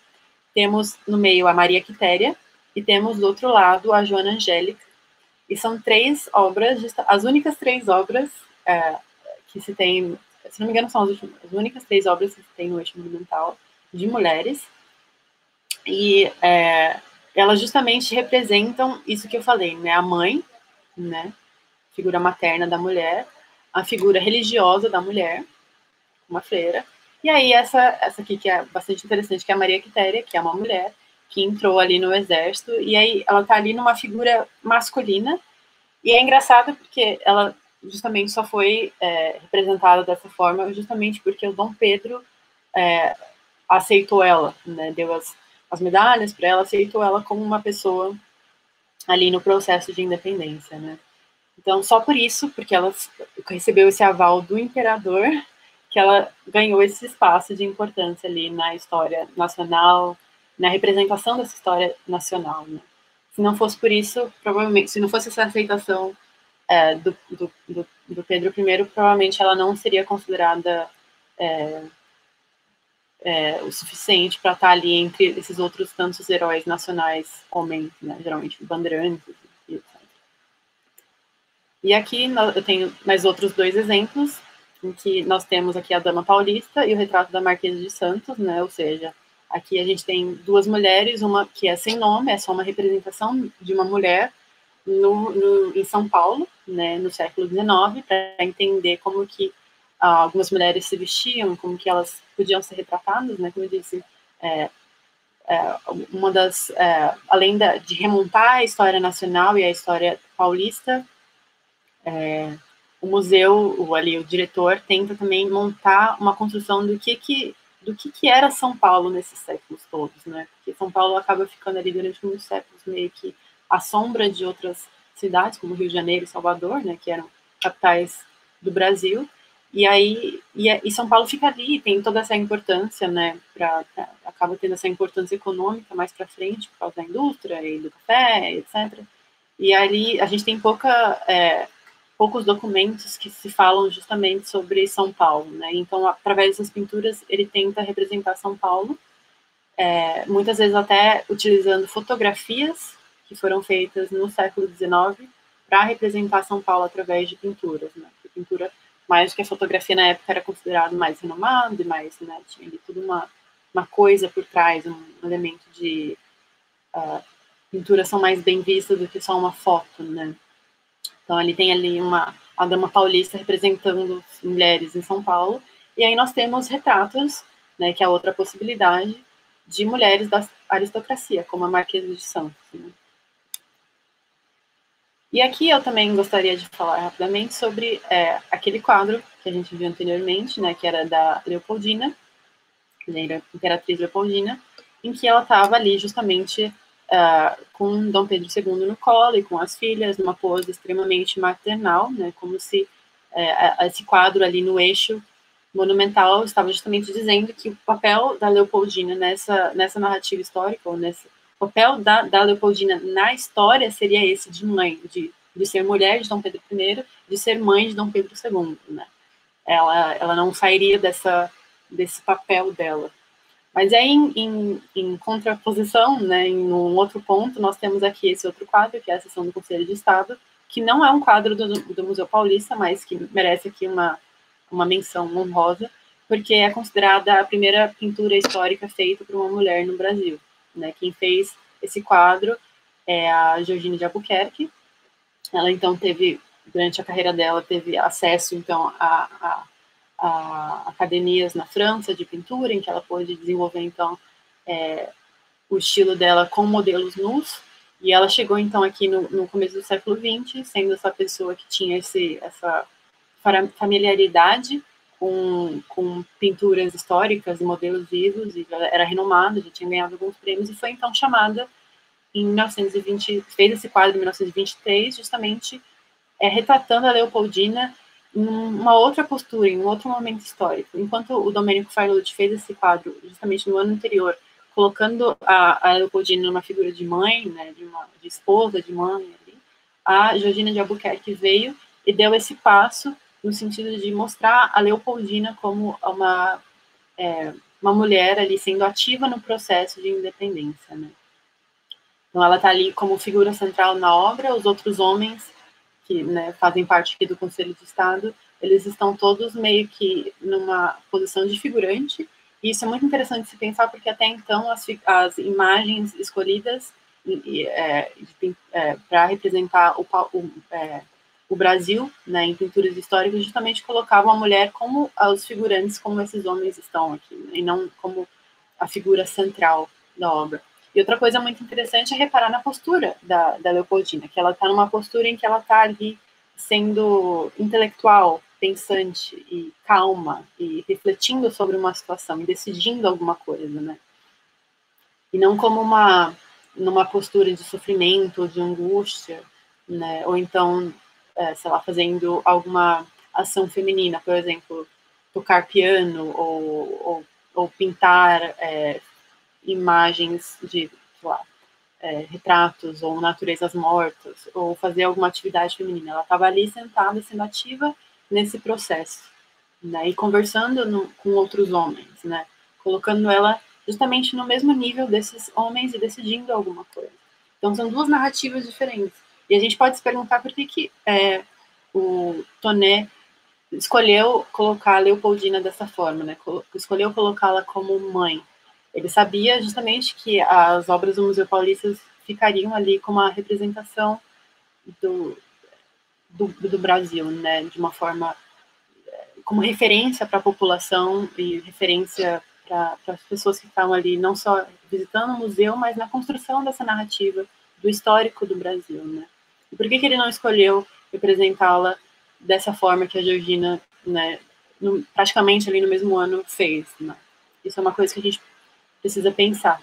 temos no meio a Maria Quitéria, e temos do outro lado a Joana Angélica. E são três obras, as únicas três obras é, que se tem, se não me engano, são as, últimas, as únicas três obras que se tem no eixo monumental de mulheres. E é, elas justamente representam isso que eu falei, né? A mãe, né? Figura materna da mulher, a figura religiosa da mulher, uma freira, e aí essa, essa aqui que é bastante interessante, que é a Maria Quitéria, que é uma mulher, que entrou ali no exército, e aí ela tá ali numa figura masculina, e é engraçado porque ela justamente só foi é, representada dessa forma justamente porque o Dom Pedro é, aceitou ela, né, deu as, as medalhas para ela, aceitou ela como uma pessoa ali no processo de independência, né. Então, só por isso, porque ela recebeu esse aval do imperador, que ela ganhou esse espaço de importância ali na história nacional, na representação dessa história nacional. Né? Se não fosse por isso, provavelmente, se não fosse essa aceitação é, do, do, do, Pedro I, provavelmente ela não seria considerada é, é, o suficiente para estar ali entre esses outros tantos heróis nacionais, homens, né, geralmente bandeirantes e etc. E aqui eu tenho mais outros dois exemplos, em que nós temos aqui a Dama Paulista e o retrato da Marquesa de Santos, né, ou seja, Aqui a gente tem duas mulheres, uma que é sem nome, é só uma representação de uma mulher no, no em São Paulo, né, no século XIX, para entender como que ah, algumas mulheres se vestiam, como que elas podiam ser retratadas, né, como eu disse, é, é, uma das, é, além da, de remontar a história nacional e a história paulista, é, o museu, o, ali, o diretor, tenta também montar uma construção do que, que do que, que era São Paulo nesses séculos todos, né? Porque São Paulo acaba ficando ali durante muitos séculos meio que à sombra de outras cidades, como Rio de Janeiro e Salvador, né? Que eram capitais do Brasil. E aí, e, e São Paulo fica ali, tem toda essa importância, né? Pra, pra acaba tendo essa importância econômica mais para frente, por causa da indústria e do café, etc. E ali a gente tem pouca é, poucos documentos que se falam justamente sobre São Paulo, né? Então, através das pinturas, ele tenta representar São Paulo, é, muitas vezes até utilizando fotografias que foram feitas no século XIX para representar São Paulo através de pinturas, né? A pintura, mais do que a fotografia na época, era considerado mais renomado e mais, né? Tinha ali tudo uma, uma coisa por trás, um elemento de... Uh, pinturas são mais bem vistas do que só uma foto, né? Então, ele tem ali uma a dama paulista representando mulheres em São Paulo, e aí nós temos retratos, né, que é outra possibilidade, de mulheres da aristocracia, como a Marquesa de Santos. Né? E aqui eu também gostaria de falar rapidamente sobre é, aquele quadro que a gente viu anteriormente, né, que era da Leopoldina, a Imperatriz Leopoldina, em que ela estava ali justamente uh, com Dom Pedro II no colo e com as filhas, numa pose extremamente maternal, né, como se uh, esse quadro ali no eixo monumental estava justamente dizendo que o papel da Leopoldina nessa, nessa narrativa histórica, ou nesse papel da, da Leopoldina na história seria esse de mãe, de de ser mulher de Dom Pedro I, de ser mãe de Dom Pedro II, né? Ela, ela não sairia dessa, desse papel dela. Mas aí, em, em, em, contraposição, né, em um outro ponto, nós temos aqui esse outro quadro, que é a sessão do Conselho de Estado, que não é um quadro do, do Museu Paulista, mas que merece aqui uma, uma menção honrosa, porque é considerada a primeira pintura histórica feita por uma mulher no Brasil. Né? Quem fez esse quadro é a Georgine de Albuquerque. Ela, então, teve, durante a carreira dela, teve acesso, então, a, a a academias na França de pintura, em que ela pôde desenvolver, então, é, o estilo dela com modelos nus, e ela chegou, então, aqui no, no começo do século XX, sendo essa pessoa que tinha esse, essa familiaridade com, com pinturas históricas e modelos vivos, e era renomada, já tinha ganhado alguns prêmios, e foi, então, chamada em 1920, fez esse quadro em 1923, justamente é, retratando a Leopoldina uma outra postura, em um outro momento histórico. Enquanto o Domenico Farlucci fez esse quadro justamente no ano anterior, colocando a, a Leopoldina numa figura de mãe, né, de, uma, de esposa, de mãe, ali, a Georgina de Albuquerque veio e deu esse passo no sentido de mostrar a Leopoldina como uma, é, uma mulher ali sendo ativa no processo de independência, né. Então ela está ali como figura central na obra, os outros homens que né, fazem parte aqui do Conselho de Estado, eles estão todos meio que numa posição de figurante, e isso é muito interessante se pensar, porque até então as, as imagens escolhidas é, é, para representar o, o, é, o Brasil né, em pinturas históricas justamente colocavam a mulher como os figurantes, como esses homens estão aqui, né, e não como a figura central da obra. E outra coisa muito interessante é reparar na postura da, da Leopoldina, que ela está numa postura em que ela está ali sendo intelectual, pensante e calma e refletindo sobre uma situação e decidindo alguma coisa, né? E não como uma numa postura de sofrimento, de angústia, né? Ou então, é, sei lá, fazendo alguma ação feminina, por exemplo, tocar piano ou, ou, ou pintar é, imagens de, lá, é, retratos ou naturezas mortas, ou fazer alguma atividade feminina. Ela estava ali sentada, sendo ativa nesse processo, né, e conversando no, com outros homens, né, colocando ela justamente no mesmo nível desses homens e decidindo alguma coisa. Então, são duas narrativas diferentes. E a gente pode se perguntar por que, que é, o Toné escolheu colocar a Leopoldina dessa forma, né, escolheu colocá-la como mãe, ele sabia justamente que as obras do Museu Paulista ficariam ali como a representação do, do, do Brasil, né, de uma forma como referência para a população e referência para as pessoas que estavam ali, não só visitando o museu, mas na construção dessa narrativa do histórico do Brasil, né? E por que, que ele não escolheu representá-la dessa forma que a Georgina, né, no, praticamente ali no mesmo ano fez, né? Isso é uma coisa que a gente precisa pensar.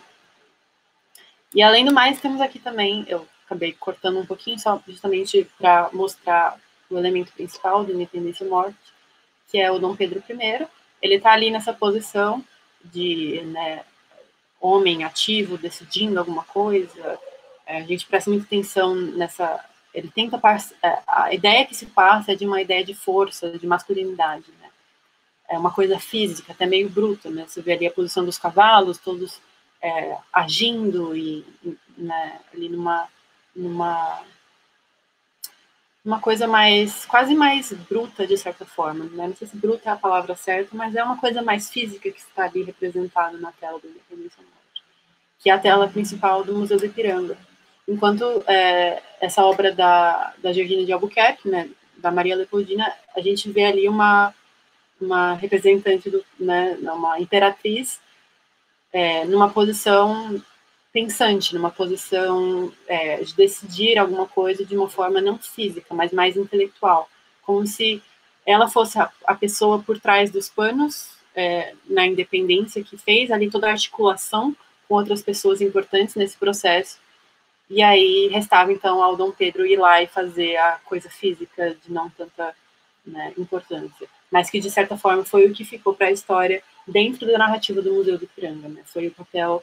E além do mais, temos aqui também, eu acabei cortando um pouquinho, só justamente para mostrar o elemento principal do Independência e Morte, que é o Dom Pedro I. Ele está ali nessa posição de né, homem ativo, decidindo alguma coisa. É, a gente presta muita atenção nessa. Ele tenta. É, a ideia que se passa é de uma ideia de força, de masculinidade. Né? É uma coisa física, até meio bruta, né? Você vê ali a posição dos cavalos, todos é, agindo e né, ali numa, numa uma coisa mais, quase mais bruta, de certa forma, né? Não sei se bruta é a palavra certa, mas é uma coisa mais física que está ali representada na tela do Independência Norte, que é a tela principal do Museu do Ipiranga. Enquanto é, essa obra da, da Georgina de Albuquerque, né, da Maria Leopoldina, a gente vê ali uma uma representante, do, né, uma imperatriz, é, numa posição pensante, numa posição é, de decidir alguma coisa de uma forma não física, mas mais intelectual, como se ela fosse a, a pessoa por trás dos panos é, na independência que fez ali toda a articulação com outras pessoas importantes nesse processo. E aí restava então ao Dom Pedro ir lá e fazer a coisa física de não tanta né, importância mas que de certa forma foi o que ficou para a história dentro da narrativa do Museu do Piranga, né? Foi o papel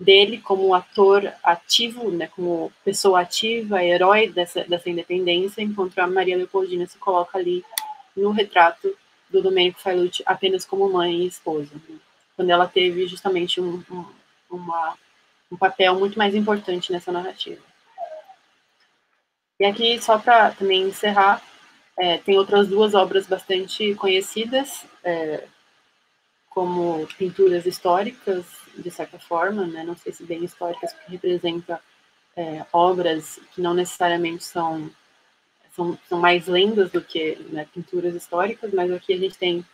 dele como ator ativo, né, como pessoa ativa, herói dessa, dessa independência, enquanto a Maria Leopoldina se coloca ali no retrato do Domenico Failucci apenas como mãe e esposa, né, quando ela teve justamente um, um, uma, um papel muito mais importante nessa narrativa. E aqui, só para também encerrar, é, tem outras duas obras bastante conhecidas, é, como pinturas históricas, de certa forma, né? não sei se bem históricas, porque representa é, obras que não necessariamente são, são, são mais lendas do que né, pinturas históricas, mas aqui a gente tem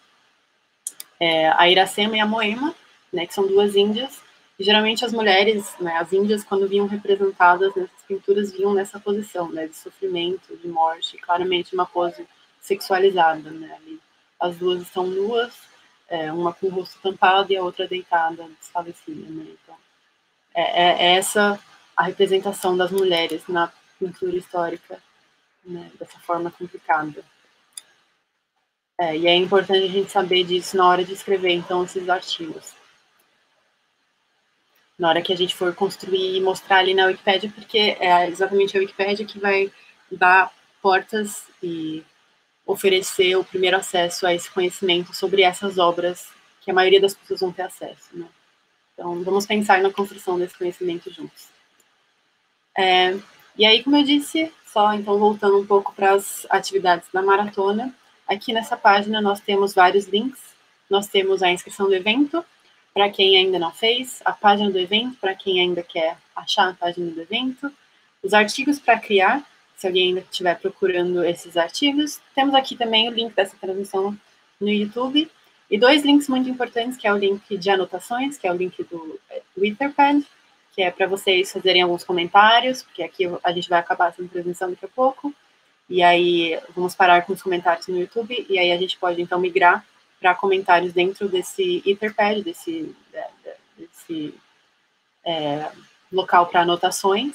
é, a Iracema e a Moema, né, que são duas índias, geralmente as mulheres, né, as índias, quando vinham representadas nessas pinturas, vinham nessa posição, né, de sofrimento, de morte, claramente uma pose sexualizada, né, ali. As duas estão nuas, é, uma com o rosto tampado e a outra deitada, desfalecida, né? Então, é, é, essa a representação das mulheres na pintura histórica, né, dessa forma complicada. É, e é importante a gente saber disso na hora de escrever, então, esses artigos. Na hora que a gente for construir e mostrar ali na Wikipédia, porque é exatamente a Wikipédia que vai dar portas e oferecer o primeiro acesso a esse conhecimento sobre essas obras que a maioria das pessoas vão ter acesso. Né? Então, vamos pensar na construção desse conhecimento juntos. É, e aí, como eu disse, só então voltando um pouco para as atividades da maratona, aqui nessa página nós temos vários links. Nós temos a inscrição do evento, para quem ainda não fez, a página do evento, para quem ainda quer achar a página do evento, os artigos para criar, se alguém ainda estiver procurando esses artigos. Temos aqui também o link dessa transmissão no YouTube e dois links muito importantes, que é o link de anotações, que é o link do Etherpad, que é para vocês fazerem alguns comentários, porque aqui a gente vai acabar essa transmissão daqui a pouco. E aí vamos parar com os comentários no YouTube e aí a gente pode então migrar para comentários dentro desse Etherpad, desse, desse é, local para anotações.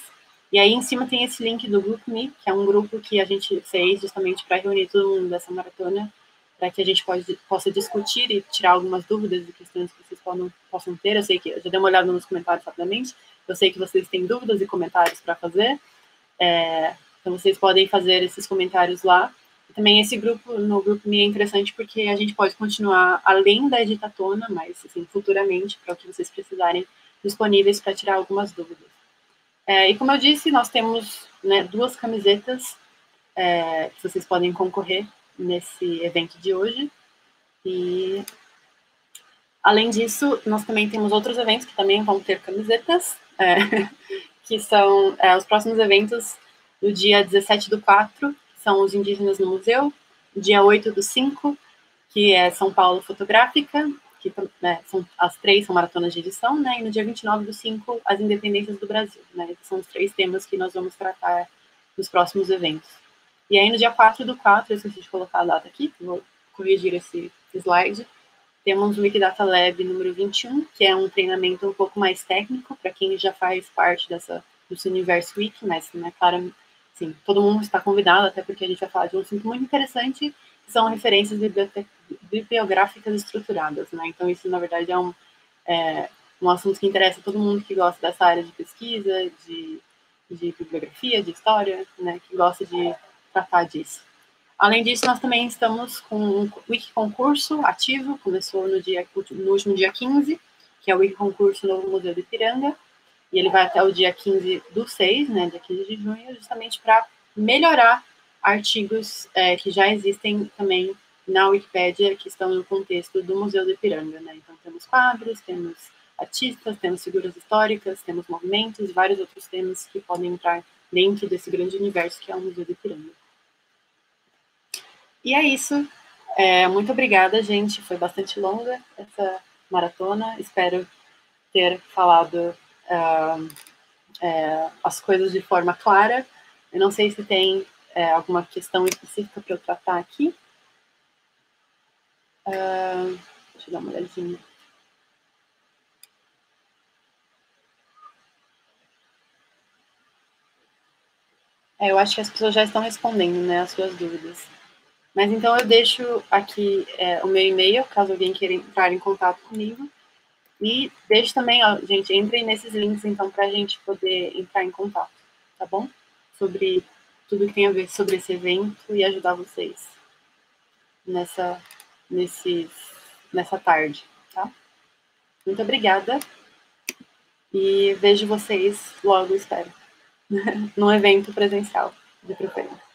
E aí em cima tem esse link do GroupMe, que é um grupo que a gente fez justamente para reunir todo mundo dessa maratona, para que a gente pode, possa discutir e tirar algumas dúvidas e questões que vocês podem, possam ter. Eu sei que, eu já dei uma olhada nos comentários rapidamente, eu sei que vocês têm dúvidas e comentários para fazer, é, então vocês podem fazer esses comentários lá. Também esse grupo, no grupo Me é interessante porque a gente pode continuar além da editatona, mas assim, futuramente, para o que vocês precisarem, disponíveis para tirar algumas dúvidas. É, e como eu disse, nós temos né, duas camisetas é, que vocês podem concorrer nesse evento de hoje. E além disso, nós também temos outros eventos que também vão ter camisetas, é, que são é, os próximos eventos do dia 17 do 4, que são os indígenas no museu, dia 8 do 5, que é São Paulo Fotográfica, que né, são as três são maratonas de edição, né? E no dia 29 do 5, as independências do Brasil, né? São os três temas que nós vamos tratar nos próximos eventos. E aí no dia 4 do 4, eu esqueci de colocar a data aqui, vou corrigir esse slide. Temos o Wikidata Lab número 21, que é um treinamento um pouco mais técnico para quem já faz parte dessa desse universo Wiki, mas né, claro, sim, todo mundo está convidado, até porque a gente vai falar de um assunto muito interessante são referências bibliográficas estruturadas, né? Então, isso, na verdade, é um, é um assunto que interessa todo mundo que gosta dessa área de pesquisa, de, de bibliografia, de história, né? Que gosta de tratar disso. Além disso, nós também estamos com um Wiki Concurso ativo, começou no, dia, no último dia 15, que é o Wiki Concurso Novo Museu de Ipiranga, e ele vai até o dia 15 do 6, né, dia 15 de junho, justamente para melhorar artigos é, que já existem também na Wikipédia, que estão no contexto do Museu do Ipiranga, né? Então, temos quadros, temos artistas, temos figuras históricas, temos movimentos, vários outros temas que podem entrar dentro desse grande universo que é o Museu do Ipiranga. E é isso. É, muito obrigada, gente. Foi bastante longa essa maratona. Espero ter falado é, as coisas de forma clara. Eu não sei se tem é, alguma questão específica para eu tratar aqui. Deixa eu dar uma olhadinha. É, eu acho que as pessoas já estão respondendo, né, as suas dúvidas. Mas então eu deixo aqui é, o meu e-mail, caso alguém queira entrar em contato comigo. E deixe também, ó, gente, entrem nesses links, então, para a gente poder entrar em contato, tá bom? Sobre tudo que tem a ver sobre esse evento e ajudar vocês nessa, nesses, nessa tarde, tá? Muito obrigada e vejo vocês logo, espero, num evento presencial, de preferência.